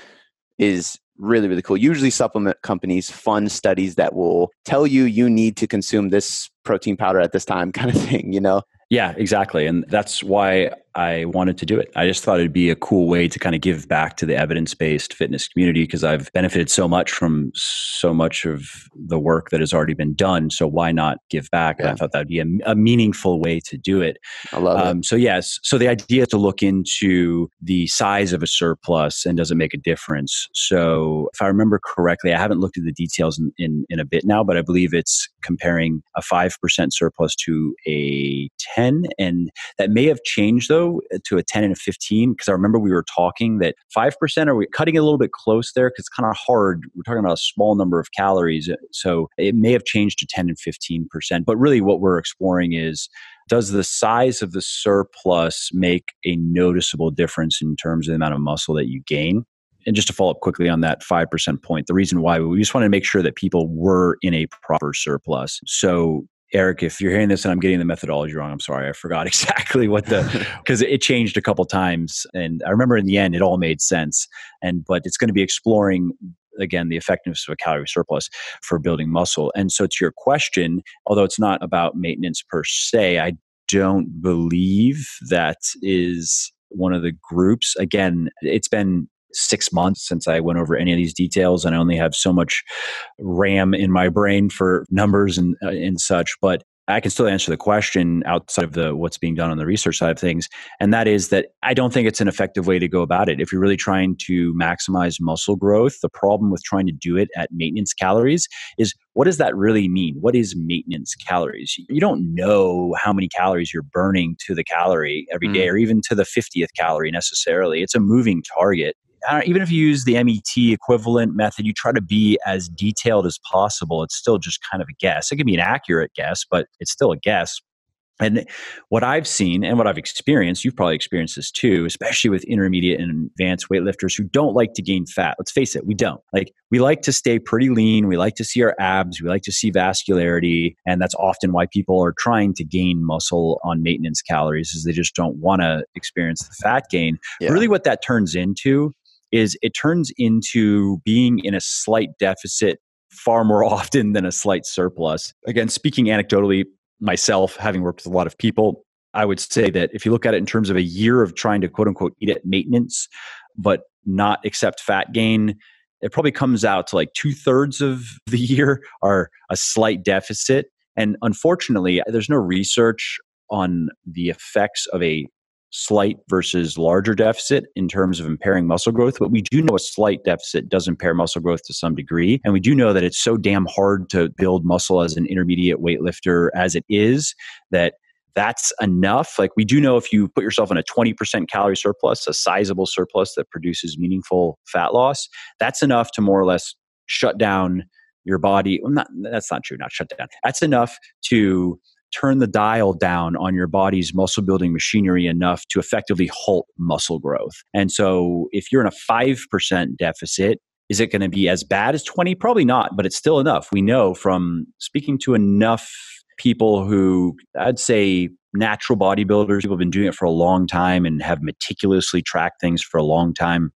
is really really cool usually supplement companies fund studies that will tell you you need to consume this protein powder at this time kind of thing you know yeah, exactly. And that's why I wanted to do it. I just thought it'd be a cool way to kind of give back to the evidence based fitness community because I've benefited so much from so much of the work that has already been done. So why not give back? Yeah. I thought that'd be a, a, meaningful way to do it. I love um, it. So, yes. So the idea is to look into the size of a surplus and does it make a difference? So, if I remember correctly, I haven't looked at the details in, in, in a bit now, but I believe it's comparing a 5% surplus to a 10. And that may have changed though to a 10 and a 15 because I remember we were talking that 5% are we cutting a little bit close there because it's kind of hard. We're talking about a small number of calories. Uh, so it may have changed to 10 and 15%. But really what we're exploring is does the size of the surplus make a noticeable difference in terms of the amount of muscle that you gain? And just to follow up quickly on that 5% point, the reason why we just wanted to make sure that people were in a proper surplus. So Eric, if you're hearing this and I'm getting the methodology wrong, I'm sorry. I forgot exactly what the because it changed a couple times, and I remember in the end it all made sense. And but it's going to be exploring again the effectiveness of a calorie surplus for building muscle. And so to your question, although it's not about maintenance per se, I don't believe that is one of the groups. Again, it's been six months since I went over any of these details, and I only have so much RAM in my brain for numbers and uh, and such. But I can still answer the question outside of the what's being done on the research side of things, and that is that I don't think it's an effective way to go about it. If you're really trying to maximize muscle growth, the problem with trying to do it at maintenance calories is what does that really mean? What is maintenance calories? You don't know how many calories you're burning to the calorie every day, mm. or even to the 50th calorie necessarily. It's a moving target even if you use the MET equivalent method, you try to be as detailed as possible. It's still just kind of a guess. It can be an accurate guess, but it's still a guess. And what I've seen and what I've experienced, you've probably experienced this too, especially with intermediate and advanced weightlifters who don't like to gain fat. Let's face it, we don't. Like, we like to stay pretty lean. We like to see our abs. We like to see vascularity. And that's often why people are trying to gain muscle on maintenance calories, is they just don't want to experience the fat gain. Yeah. Really, what that turns into is it turns into being in a slight deficit far more often than a slight surplus. Again, speaking anecdotally, myself, having worked with a lot of people, I would say that if you look at it in terms of a year of trying to quote unquote eat at maintenance, but not accept fat gain, it probably comes out to like two thirds of the year are a slight deficit. And unfortunately, there's no research on the effects of a slight versus larger deficit in terms of impairing muscle growth, but we do know a slight deficit does impair muscle growth to some degree. And we do know that it's so damn hard to build muscle as an intermediate weightlifter as it is that that's enough. Like we do know if you put yourself in a 20% calorie surplus, a sizable surplus that produces meaningful fat loss, that's enough to more or less shut down your body. Well, not, that's not true, not shut down. That's enough to turn the dial down on your body's muscle building machinery enough to effectively halt muscle growth. And so if you're in a 5% deficit, is it going to be as bad as 20? Probably not, but it's still enough. We know from speaking to enough people who I'd say natural bodybuilders who have been doing it for a long time and have meticulously tracked things for a long time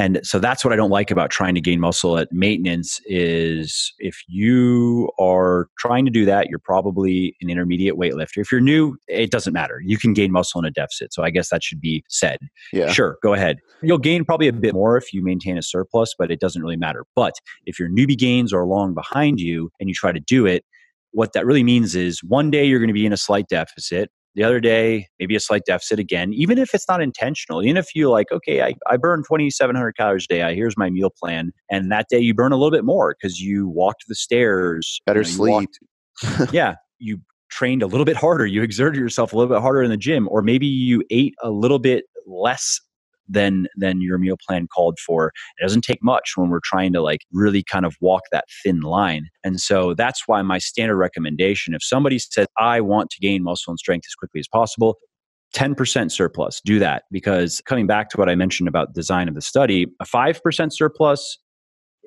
and so that's what I don't like about trying to gain muscle at maintenance is if you are trying to do that, you're probably an intermediate weightlifter. If you're new, it doesn't matter. You can gain muscle in a deficit. So I guess that should be said. Yeah. Sure, go ahead. You'll gain probably a bit more if you maintain a surplus, but it doesn't really matter. But if your newbie gains are long behind you and you try to do it, what that really means is one day you're going to be in a slight deficit the other day, maybe a slight deficit again, even if it's not intentional. Even if you like, okay, I, I burn 2,700 calories a day. I, here's my meal plan. And that day you burn a little bit more because you walked the stairs. Better you know, sleep. Walked, yeah. You trained a little bit harder. You exerted yourself a little bit harder in the gym. Or maybe you ate a little bit less than than your meal plan called for. It doesn't take much when we're trying to like really kind of walk that thin line. And so that's why my standard recommendation if somebody says I want to gain muscle and strength as quickly as possible, 10% surplus, do that because coming back to what I mentioned about design of the study, a 5% surplus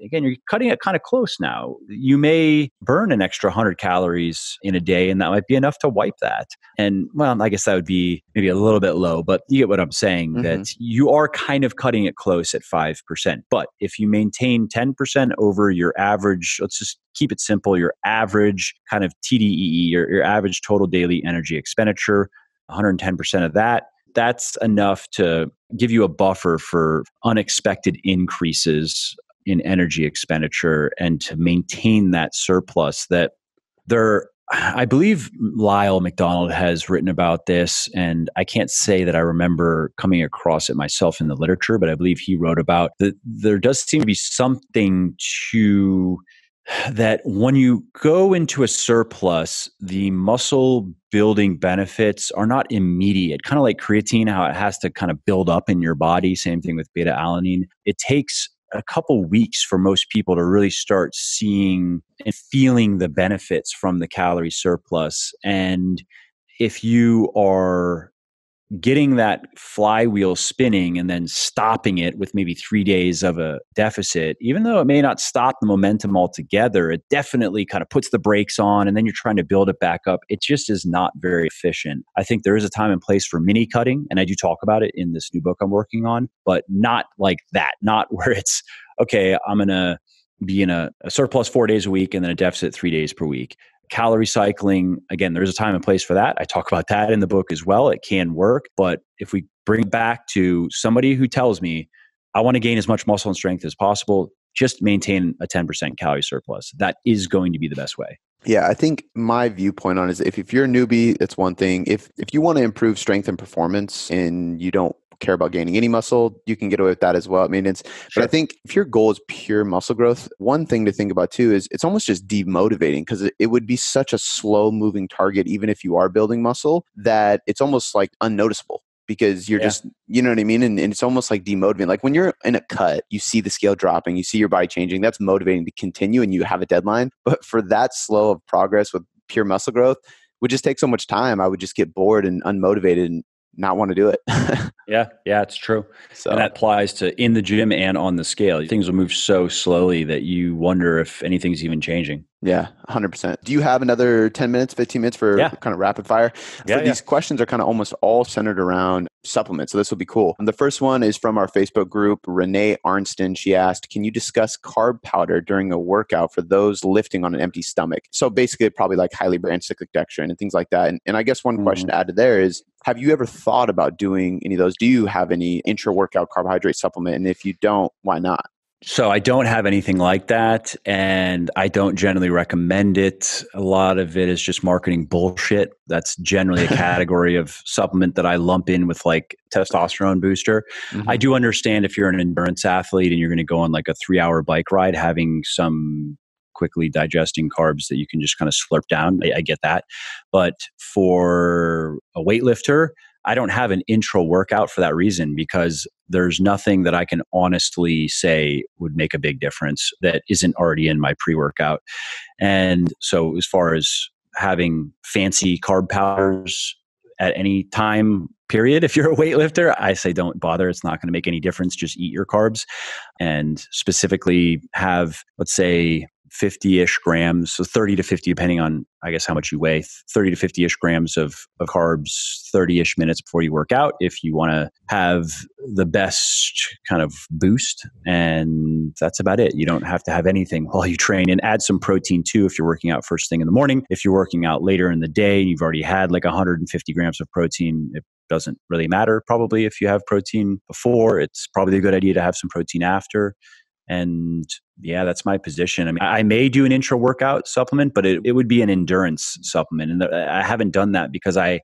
again, you're cutting it kind of close now. You may burn an extra 100 calories in a day, and that might be enough to wipe that. And well, I guess that would be maybe a little bit low, but you get what I'm saying mm-hmm. that you are kind of cutting it close at 5%. But if you maintain 10% over your average, let's just keep it simple, your average kind of TDEE, your, your average total daily energy expenditure, 110% of that, that's enough to give you a buffer for unexpected increases in energy expenditure and to maintain that surplus that there I believe Lyle McDonald has written about this, and I can't say that I remember coming across it myself in the literature, but I believe he wrote about that there does seem to be something to that when you go into a surplus, the muscle building benefits are not immediate, kind of like creatine, how it has to kind of build up in your body. Same thing with beta alanine. It takes a couple weeks for most people to really start seeing and feeling the benefits from the calorie surplus. And if you are getting that flywheel spinning and then stopping it with maybe three days of a deficit, even though it may not stop the momentum altogether, it definitely kind of puts the brakes on and then you're trying to build it back up. It just is not very efficient. I think there is a time and place for mini cutting, and I do talk about it in this new book I'm working on, but not like that, not where it's, okay, I'm going to be in a, a surplus four days a week and then a deficit three days per week calorie cycling again there's a time and place for that. I talk about that in the book as well. It can work but if we bring back to somebody who tells me i want to gain as much muscle and strength as possible just maintain a 10% calorie surplus that is going to be the best way. Yeah, I think my viewpoint on is if, if you're a newbie, it's one thing. If if you want to improve strength and performance and you don't care about gaining any muscle, you can get away with that as well at maintenance. Sure. But I think if your goal is pure muscle growth, one thing to think about too is it's almost just demotivating because it, would be such a slow moving target, even if you are building muscle, that it's almost like unnoticeable because you're yeah. just you know what i mean and, and, it's almost like demotivating like when you're in a cut you see the scale dropping you see your body changing that's motivating to continue and you have a deadline but for that slow of progress with pure muscle growth would just take so much time i would just get bored and unmotivated and not want to do it. yeah, yeah, it's true. So and that applies to in the gym and on the scale. Things will move so slowly that you wonder if anything's even changing. Yeah, 100%. Do you have another 10 minutes, 15 minutes for yeah. kind of rapid fire? Yeah, so these yeah. questions are kind of almost all centered around supplements. So this will be cool. And the first one is from our Facebook group, Renee Arnston. She asked, Can you discuss carb powder during a workout for those lifting on an empty stomach? So basically, probably like highly branched cyclic dextrin and things like that. And, and I guess one mm-hmm. question to add to there is, have you ever thought about doing any of those? Do you have any intra workout carbohydrate supplement? And if you don't, why not? So I don't have anything like that, and I don't generally recommend it. A lot of it is just marketing bullshit. That's generally a category of supplement that I lump in with like testosterone booster. Mm-hmm. I do understand if you're an endurance athlete and you're going to go on like a three hour bike ride, having some quickly digesting carbs that you can just kind of slurp down. I, I get that. But for a weightlifter, I don't have an intra workout for that reason because there's nothing that I can honestly say would make a big difference that isn't already in my pre workout. And so, as far as having fancy carb powders at any time period if you're a weightlifter i say don't bother it's not going to make any difference just eat your carbs and specifically have let's say 50-ish grams so 30 to 50 depending on i guess how much you weigh 30 to 50-ish grams of, of carbs 30-ish minutes before you work out if you want to have the best kind of boost and that's about it. You don't have to have anything while you train and add some protein too if you're working out first thing in the morning. If you're working out later in the day and you've already had like 150 grams of protein it doesn't really matter probably if you have protein before. It's probably a good idea to have some protein after and yeah, that's my position. I mean, I may do an intra workout supplement, but it, it would be an endurance supplement. And I haven't done that because I,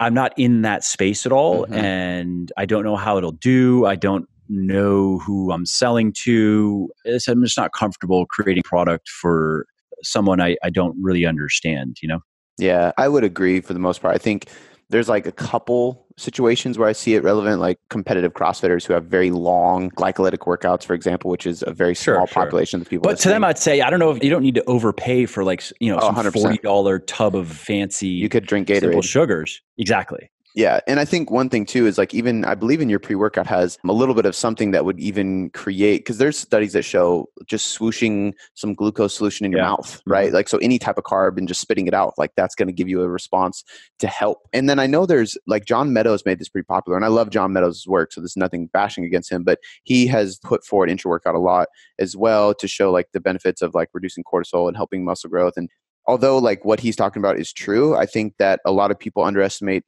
I'm not in that space at all. Mm-hmm. And I don't know how it'll do. I don't know who I'm selling to. I'm just not comfortable creating product for someone I, I don't really understand, you know? Yeah, I would agree for the most part. I think there's like a couple situations where I see it relevant, like competitive CrossFitters who have very long glycolytic workouts, for example, which is a very small sure, population of people. But listening. to them, I'd say I don't know if you don't need to overpay for like you know oh, some forty dollar tub of fancy. You could drink Gatorade sugars. Exactly. Yeah, and I think one thing too is like even I believe in your pre-workout has a little bit of something that would even create because there's studies that show just swooshing some glucose solution in your yeah. mouth, mm-hmm. right? Like so any type of carb and just spitting it out, like that's going to give you a response to help. And then I know there's like John Meadows made this pretty popular, and I love John Meadows' work, so there's nothing bashing against him, but he has put forward intra workout a lot as well to show like the benefits of like reducing cortisol and helping muscle growth and although like what he's talking about is true i think that a lot of people underestimate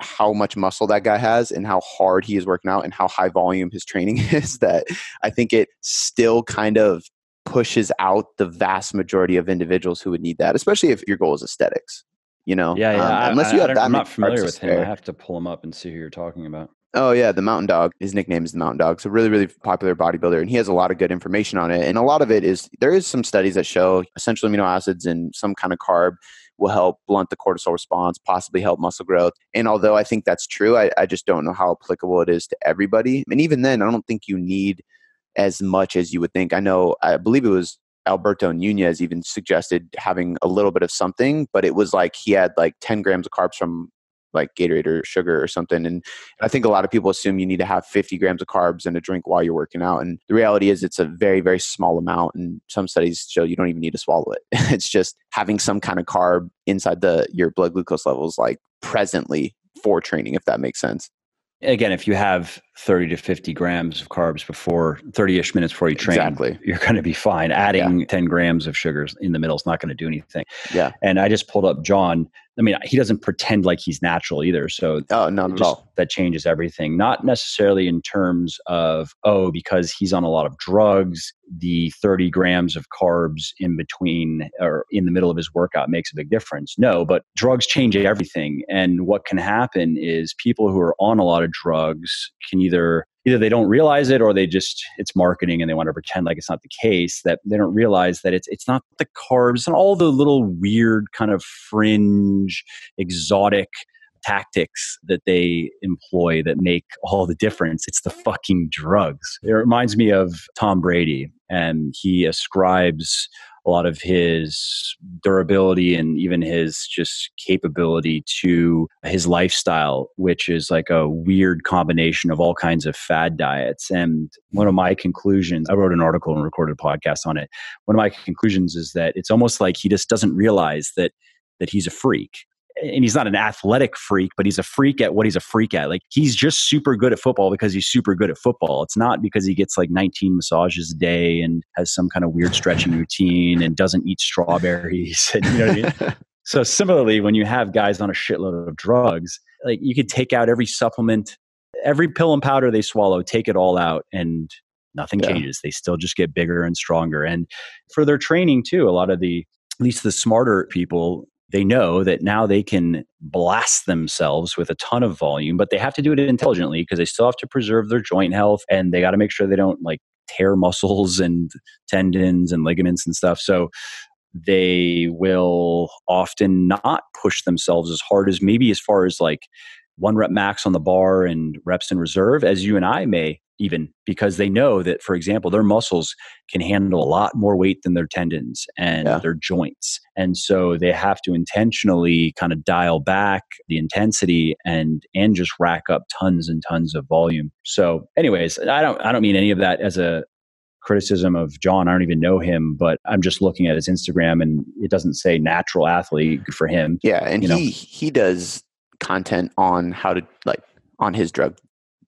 how much muscle that guy has and how hard he is working out and how high volume his training is that I think it still kind of pushes out the vast majority of individuals who would need that, especially if your goal is aesthetics. You know, yeah, yeah. Um, unless you have I that, I'm not familiar with him. I have to pull him up and see who you're talking about. Oh yeah, the Mountain Dog. His nickname is the Mountain Dog. So really, really popular bodybuilder, and he has a lot of good information on it. And a lot of it is there is some studies that show essential amino acids and some kind of carb will help blunt the cortisol response, possibly help muscle growth. And although I think that's true, I, I just don't know how applicable it is to everybody. And even then, I don't think you need as much as you would think. I know, I believe it was Alberto Nunez even suggested having a little bit of something, but it was like he had like 10 grams of carbs from like Gatorade or sugar or something. And I think a lot of people assume you need to have 50 grams of carbs in a drink while you're working out. And the reality is it's a very, very small amount. And some studies show you don't even need to swallow it. it's just having some kind of carb inside the your blood glucose levels like presently for training, if that makes sense again, if you have 30 to 50 grams of carbs before 30 ish minutes before you train, exactly. you're going to be fine. Adding yeah. 10 grams of sugars in the middle is not going to do anything. Yeah. And I just pulled up John. I mean, he doesn't pretend like he's natural either. So, oh, not at all. That changes everything. Not necessarily in terms of, oh, because he's on a lot of drugs, the 30 grams of carbs in between or in the middle of his workout makes a big difference. No, but drugs change everything. And what can happen is people who are on a lot of drugs can either either they don't realize it or they just it's marketing and they want to pretend like it's not the case that they don't realize that it's it's not the carbs and all the little weird kind of fringe exotic tactics that they employ that make all the difference. It's the fucking drugs. It reminds me of Tom Brady, and he ascribes a lot of his durability and even his just capability to his lifestyle, which is like a weird combination of all kinds of fad diets. And one of my conclusions, I wrote an article and recorded a podcast on it. One of my conclusions is that it's almost like he just doesn't realize that that he's a freak and he's not an athletic freak, but he's a freak at what he's a freak at. Like he's just super good at football because he's super good at football. It's not because he gets like 19 massages a day and has some kind of weird stretching routine and doesn't eat strawberries. And, you know I mean? so similarly, when you have guys on a shitload of drugs, like you could take out every supplement, every pill and powder they swallow, take it all out and nothing yeah. changes. They still just get bigger and stronger. And for their training too, a lot of the at least the smarter people they know that now they can blast themselves with a ton of volume, but they have to do it intelligently because they still have to preserve their joint health and they got to make sure they don't like tear muscles and tendons and ligaments and stuff. So they will often not push themselves as hard as maybe as far as like one rep max on the bar and reps in reserve as you and I may even because they know that for example their muscles can handle a lot more weight than their tendons and yeah. their joints and so they have to intentionally kind of dial back the intensity and and just rack up tons and tons of volume so anyways i don't i don't mean any of that as a criticism of John. I don't even know him, but I'm just looking at his Instagram and it doesn't say natural athlete. Good for him. Yeah, and he know. he does content on how to like on his drug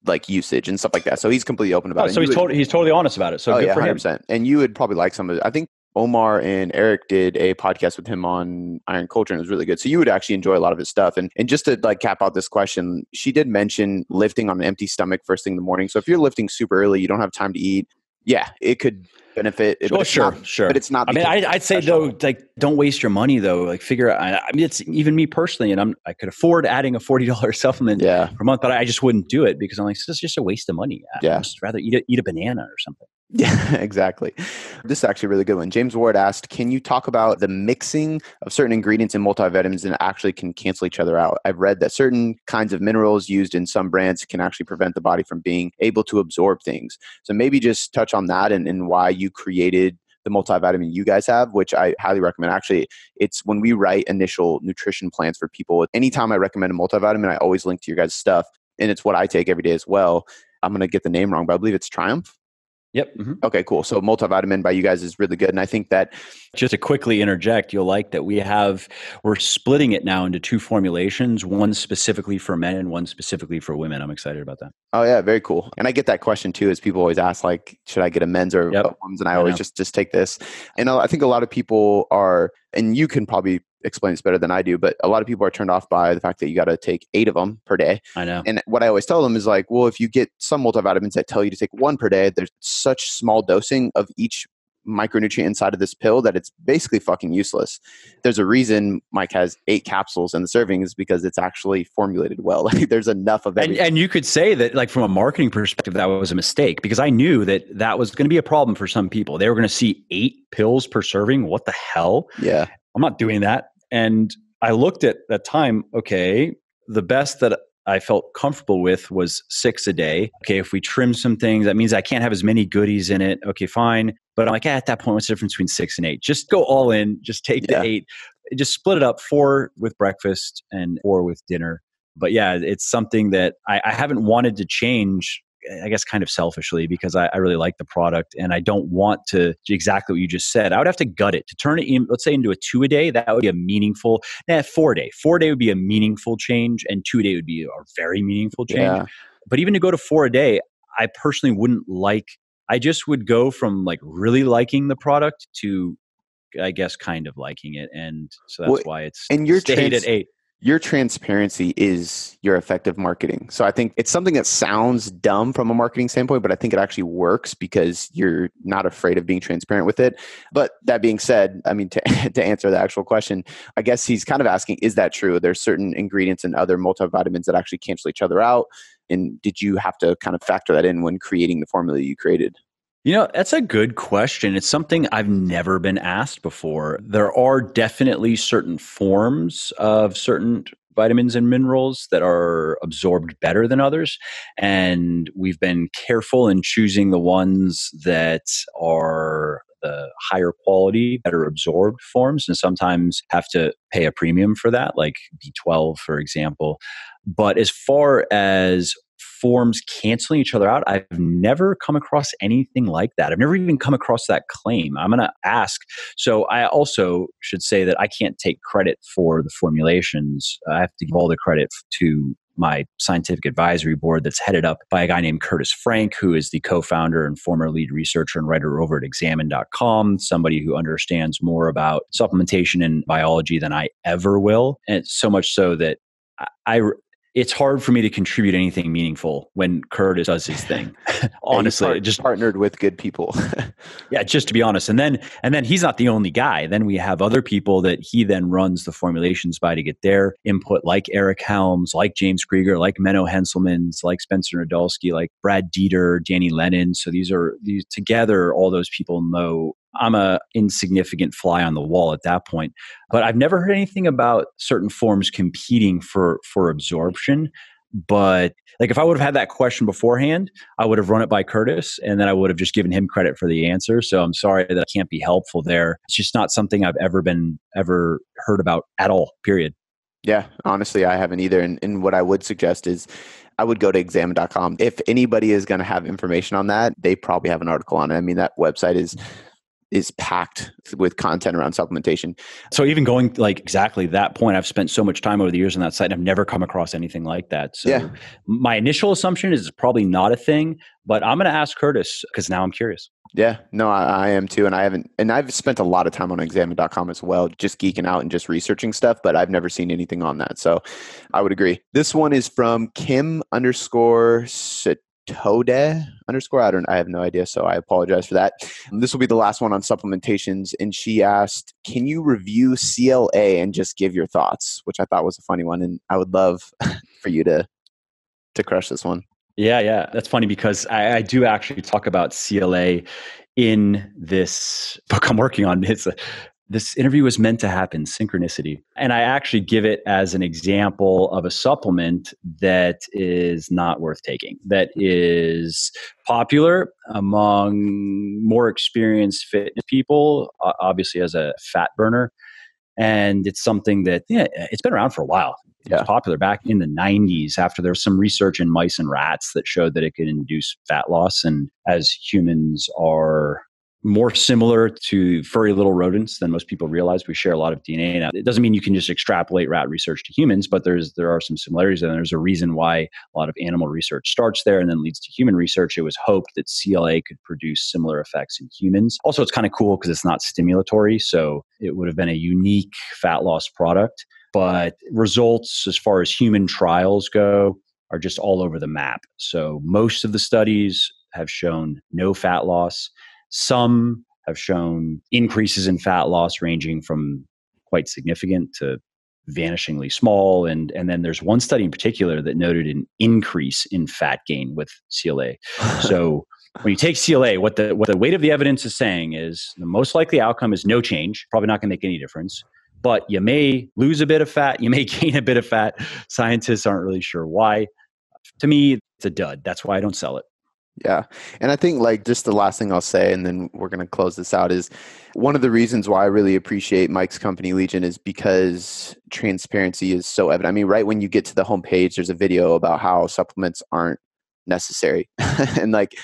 like usage and stuff like that. So he's completely open about oh, it. So he's would, totally he's totally honest about it. So oh, good yeah, for 100%. him. And you would probably like some of it. I think Omar and Eric did a podcast with him on Iron Culture and it was really good. So you would actually enjoy a lot of his stuff. And and just to like cap out this question, she did mention lifting on an empty stomach first thing in the morning. So if you're lifting super early, you don't have time to eat. Yeah, it could benefit. Well, sure, not, sure. But it's not. I mean, I, would say though, like, don't waste your money though. Like, figure out. I mean, it's even me personally, and I'm I could afford adding a forty dollars supplement yeah. per month, but I just wouldn't do it because I'm like, it's just a waste of money. I'd yeah, just rather eat a, eat a banana or something. Yeah, exactly. This is actually a really good one. James Ward asked, Can you talk about the mixing of certain ingredients in multivitamins and actually can cancel each other out? I've read that certain kinds of minerals used in some brands can actually prevent the body from being able to absorb things. So maybe just touch on that and, and why you created the multivitamin you guys have, which I highly recommend. Actually, it's when we write initial nutrition plans for people. Anytime I recommend a multivitamin, I always link to your guys' stuff. And it's what I take every day as well. I'm going to get the name wrong, but I believe it's Triumph. Yep. Mm-hmm. Okay, cool. So multivitamin by you guys is really good. And I think that just to quickly interject, you'll like that we have we're splitting it now into two formulations, one specifically for men and one specifically for women. I'm excited about that. Oh yeah, very cool. And I get that question too, as people always ask, like, should I get a men's or yep. women's? And I, I always know. just just take this. And I think a lot of people are, and you can probably explain this better than I do, but a lot of people are turned off by the fact that you got to take eight of them per day. I know. And what I always tell them is like, well, if you get some multivitamins that tell you to take one per day, there's such small dosing of each micronutrient inside of this pill that it's basically fucking useless. There's a reason Mike has eight capsules in the serving is because it's actually formulated well. Like there's enough of it. And, and, you could say that, like from a marketing perspective, that was a mistake because I knew that that was going to be a problem for some people. They were going to see eight pills per serving. What the hell? Yeah, I'm not doing that. And I looked at that time, okay, the best that I felt comfortable with was six a day. Okay, if we trim some things, that means I can't have as many goodies in it. Okay, fine. But I'm like, at that point, what's the difference between six and eight? Just go all in, just take yeah. the eight, just split it up four with breakfast and four with dinner. But yeah, it's something that I, I haven't wanted to change I guess kind of selfishly because I, I, really like the product and I don't want to exactly what you just said. I would have to gut it to turn it in, let's say into a two a day. That would be a meaningful, nah, four day. Four day would be a meaningful change and two a day would be a very meaningful change. Yeah. But even to go to four a day, I personally wouldn't like, I just would go from like really liking the product to, I guess, kind of liking it. And so that's well, why it's and you're stayed trans- at eight your transparency is your effective marketing. So I think it's something that sounds dumb from a marketing standpoint, but I think it actually works because you're not afraid of being transparent with it. But that being said, I mean, to, to answer the actual question, I guess he's kind of asking, is that true? There's certain ingredients and other multivitamins that actually cancel each other out. And did you have to kind of factor that in when creating the formula you created? You know, that's a good question. It's something I've never been asked before. There are definitely certain forms of certain vitamins and minerals that are absorbed better than others. And we've been careful in choosing the ones that are the higher quality, better absorbed forms, and sometimes have to pay a premium for that, like B12, for example. But as far as forms canceling each other out. I've never come across anything like that. I've never even come across that claim. I'm going to ask. So I also should say that I can't take credit for the formulations. I have to give all the credit to my scientific advisory board that's headed up by a guy named Curtis Frank, who is the co founder and former lead researcher and writer over at examine.com, somebody who understands more about supplementation and biology than I ever will. And so much so that I, it's hard for me to contribute anything meaningful when Curtis does his thing. Honestly, part, just partnered with good people. yeah, just to be honest. And then and then he's not the only guy. Then we have other people that he then runs the formulations by to get their input, like Eric Helms, like James Krieger, like Menno Henselmans, like Spencer Nadolsky, like Brad Dieter, Danny Lennon. So these are these together, all those people know I'm a insignificant fly on the wall at that point. But I've never heard anything about certain forms competing for for absorption. But like if I would have had that question beforehand, I would have run it by Curtis and then I would have just given him credit for the answer. So I'm sorry that I can't be helpful there. It's just not something I've ever been ever heard about at all, period. Yeah, honestly, I haven't either. And, and what I would suggest is I would go to examine.com. If anybody is going to have information on that, they probably have an article on it. I mean, that website is is packed with content around supplementation. So even going like exactly that point, I've spent so much time over the years on that site. And I've never come across anything like that. So yeah. my initial assumption is it's probably not a thing, but I'm going to ask Curtis because now I'm curious. Yeah, no, I, I, am too. And I haven't, and I've spent a lot of time on examine.com as well, just geeking out and just researching stuff, but I've never seen anything on that. So I would agree. This one is from Kim underscore Tode underscore. I don't. I have no idea, so I apologize for that. This will be the last one on supplementations, and she asked, "Can you review CLA and just give your thoughts?" Which I thought was a funny one, and I would love for you to to crush this one. Yeah, yeah, that's funny because I, I do actually talk about CLA in this book I'm working on. It's a, this interview was meant to happen synchronicity. And i actually give it as an example of a supplement that is not worth taking that is popular among more experienced fitness people obviously as a fat burner. And it's something that yeah it's been around for a while. It yeah. was popular back in the 90s after there was some research in mice and rats that showed that it could induce fat loss. And as humans are more similar to furry little rodents than most people realize. We share a lot of DNA. Now, it doesn't mean you can just extrapolate rat research to humans, but there's there are some similarities, and there's a reason why a lot of animal research starts there and then leads to human research. It was hoped that CLA could produce similar effects in humans. Also, it's kind of cool because it's not stimulatory, so it would have been a unique fat loss product. But results, as far as human trials go, are just all over the map. So most of the studies have shown no fat loss some have shown increases in fat loss ranging from quite significant to vanishingly small and and then there's one study in particular that noted an increase in fat gain with CLA. so when you take CLA, what the what the weight of the evidence is saying is the most likely outcome is no change, probably not going to make any difference. But you may lose a bit of fat, you may gain a bit of fat. Scientists aren't really sure why. To me, it's a dud. That's why I don't sell it. Yeah. And I think like just the last thing I'll say, and then we're going to close this out is one of the reasons why I really appreciate Mike's company Legion is because transparency is so evident. I mean, right when you get to the homepage, there's a video about how supplements aren't necessary. and like,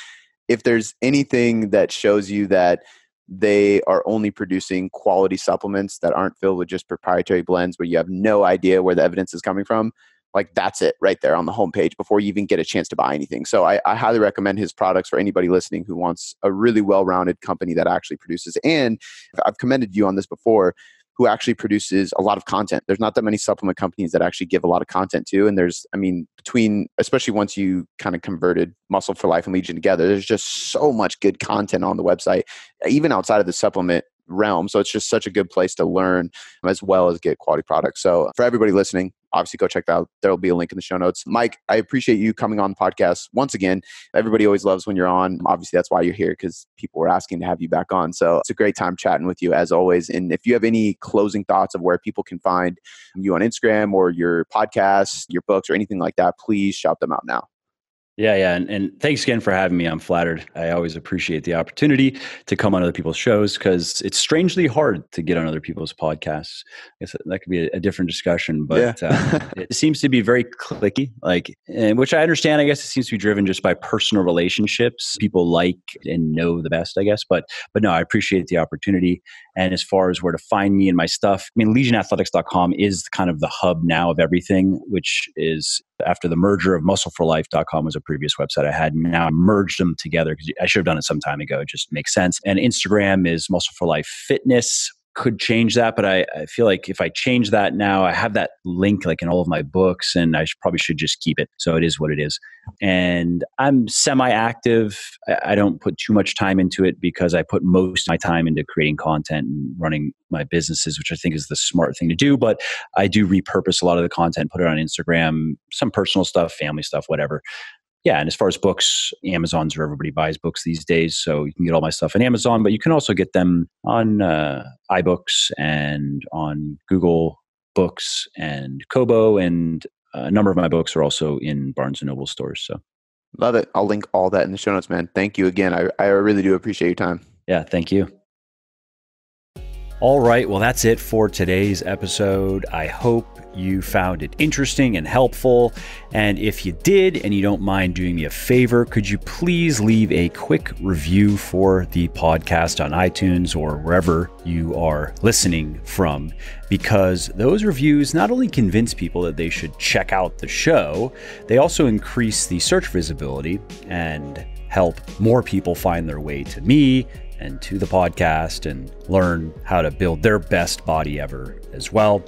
if there's anything that shows you that they are only producing quality supplements that aren't filled with just proprietary blends where you have no idea where the evidence is coming from, like that's it right there on the homepage before you even get a chance to buy anything. So I, I highly recommend his products for anybody listening who wants a really well-rounded company that actually produces. And I've commended you on this before who actually produces a lot of content. There's not that many supplement companies that actually give a lot of content to. And there's, I mean, between, especially once you kind of converted Muscle for Life and Legion together, there's just so much good content on the website, even outside of the supplement realm. So it's just such a good place to learn as well as get quality products. So for everybody listening, obviously go check that out. There will be a link in the show notes. Mike, I appreciate you coming on the podcast once again. Everybody always loves when you're on. Obviously, that's why you're here because people were asking to have you back on. So it's a great time chatting with you as always. And if you have any closing thoughts of where people can find you on Instagram or your podcast, your books, or anything like that, please shout them out now. Yeah, yeah. And, and thanks again for having me. I'm flattered. I always appreciate the opportunity to come on other people's shows because it's strangely hard to get on other people's podcasts. I guess that could be a, a different discussion, but yeah. uh, it seems to be very clicky, like, and which I understand. I guess it seems to be driven just by personal relationships. People like and know the best, I guess. But, but no, I appreciate the opportunity. And as far as where to find me and my stuff, I mean, legionathletics.com is kind of the hub now of everything, which is after the merger of muscleforlife.com was a previous website I had. Now I merged them together because I should have done it some time ago. It just makes sense. And Instagram is Muscle for Life Fitness could change that, but I, I, feel like if I change that now, I have that link like in all of my books, and I should, probably should just keep it. So it is what it is. And I'm semi-active. I, I don't put too much time into it because I put most of my time into creating content and running my businesses, which I think is the smart thing to do. But I do repurpose a lot of the content, put it on Instagram, some personal stuff, family stuff, whatever yeah, and as far as books, Amazon's where everybody buys books these days. So you can get all my stuff on Amazon, but you can also get them on uh, iBooks and on Google Books and Kobo, and a number of my books are also in Barnes and Noble stores. So love it. I'll link all that in the show notes, man. Thank you again. I, I really do appreciate your time. Yeah, thank you. All right, well, that's it for today's episode. I hope you found it interesting and helpful. And if you did, and you don't mind doing me a favor, could you please leave a quick review for the podcast on iTunes or wherever you are listening from? Because those reviews not only convince people that they should check out the show, they also increase the search visibility and help more people find their way to me and to the podcast and learn how to build their best body ever as well.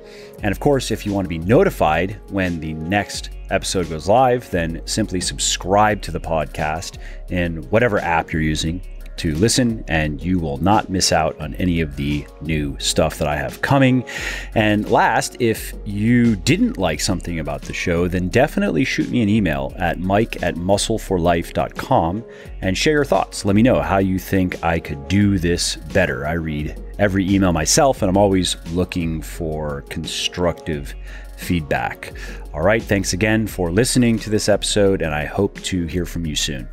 And of course, if you want to be notified when the next episode goes live, then simply subscribe to the podcast in whatever app you're using to listen, and you will not miss out on any of the new stuff that I have coming. And last, if you didn't like something about the show, then definitely shoot me an email at mike at muscleforlife.com and share your thoughts. Let me know how you think I could do this better. I read every email myself, and I'm always looking for constructive feedback. All right, thanks again for listening to this episode, and I hope to hear from you soon.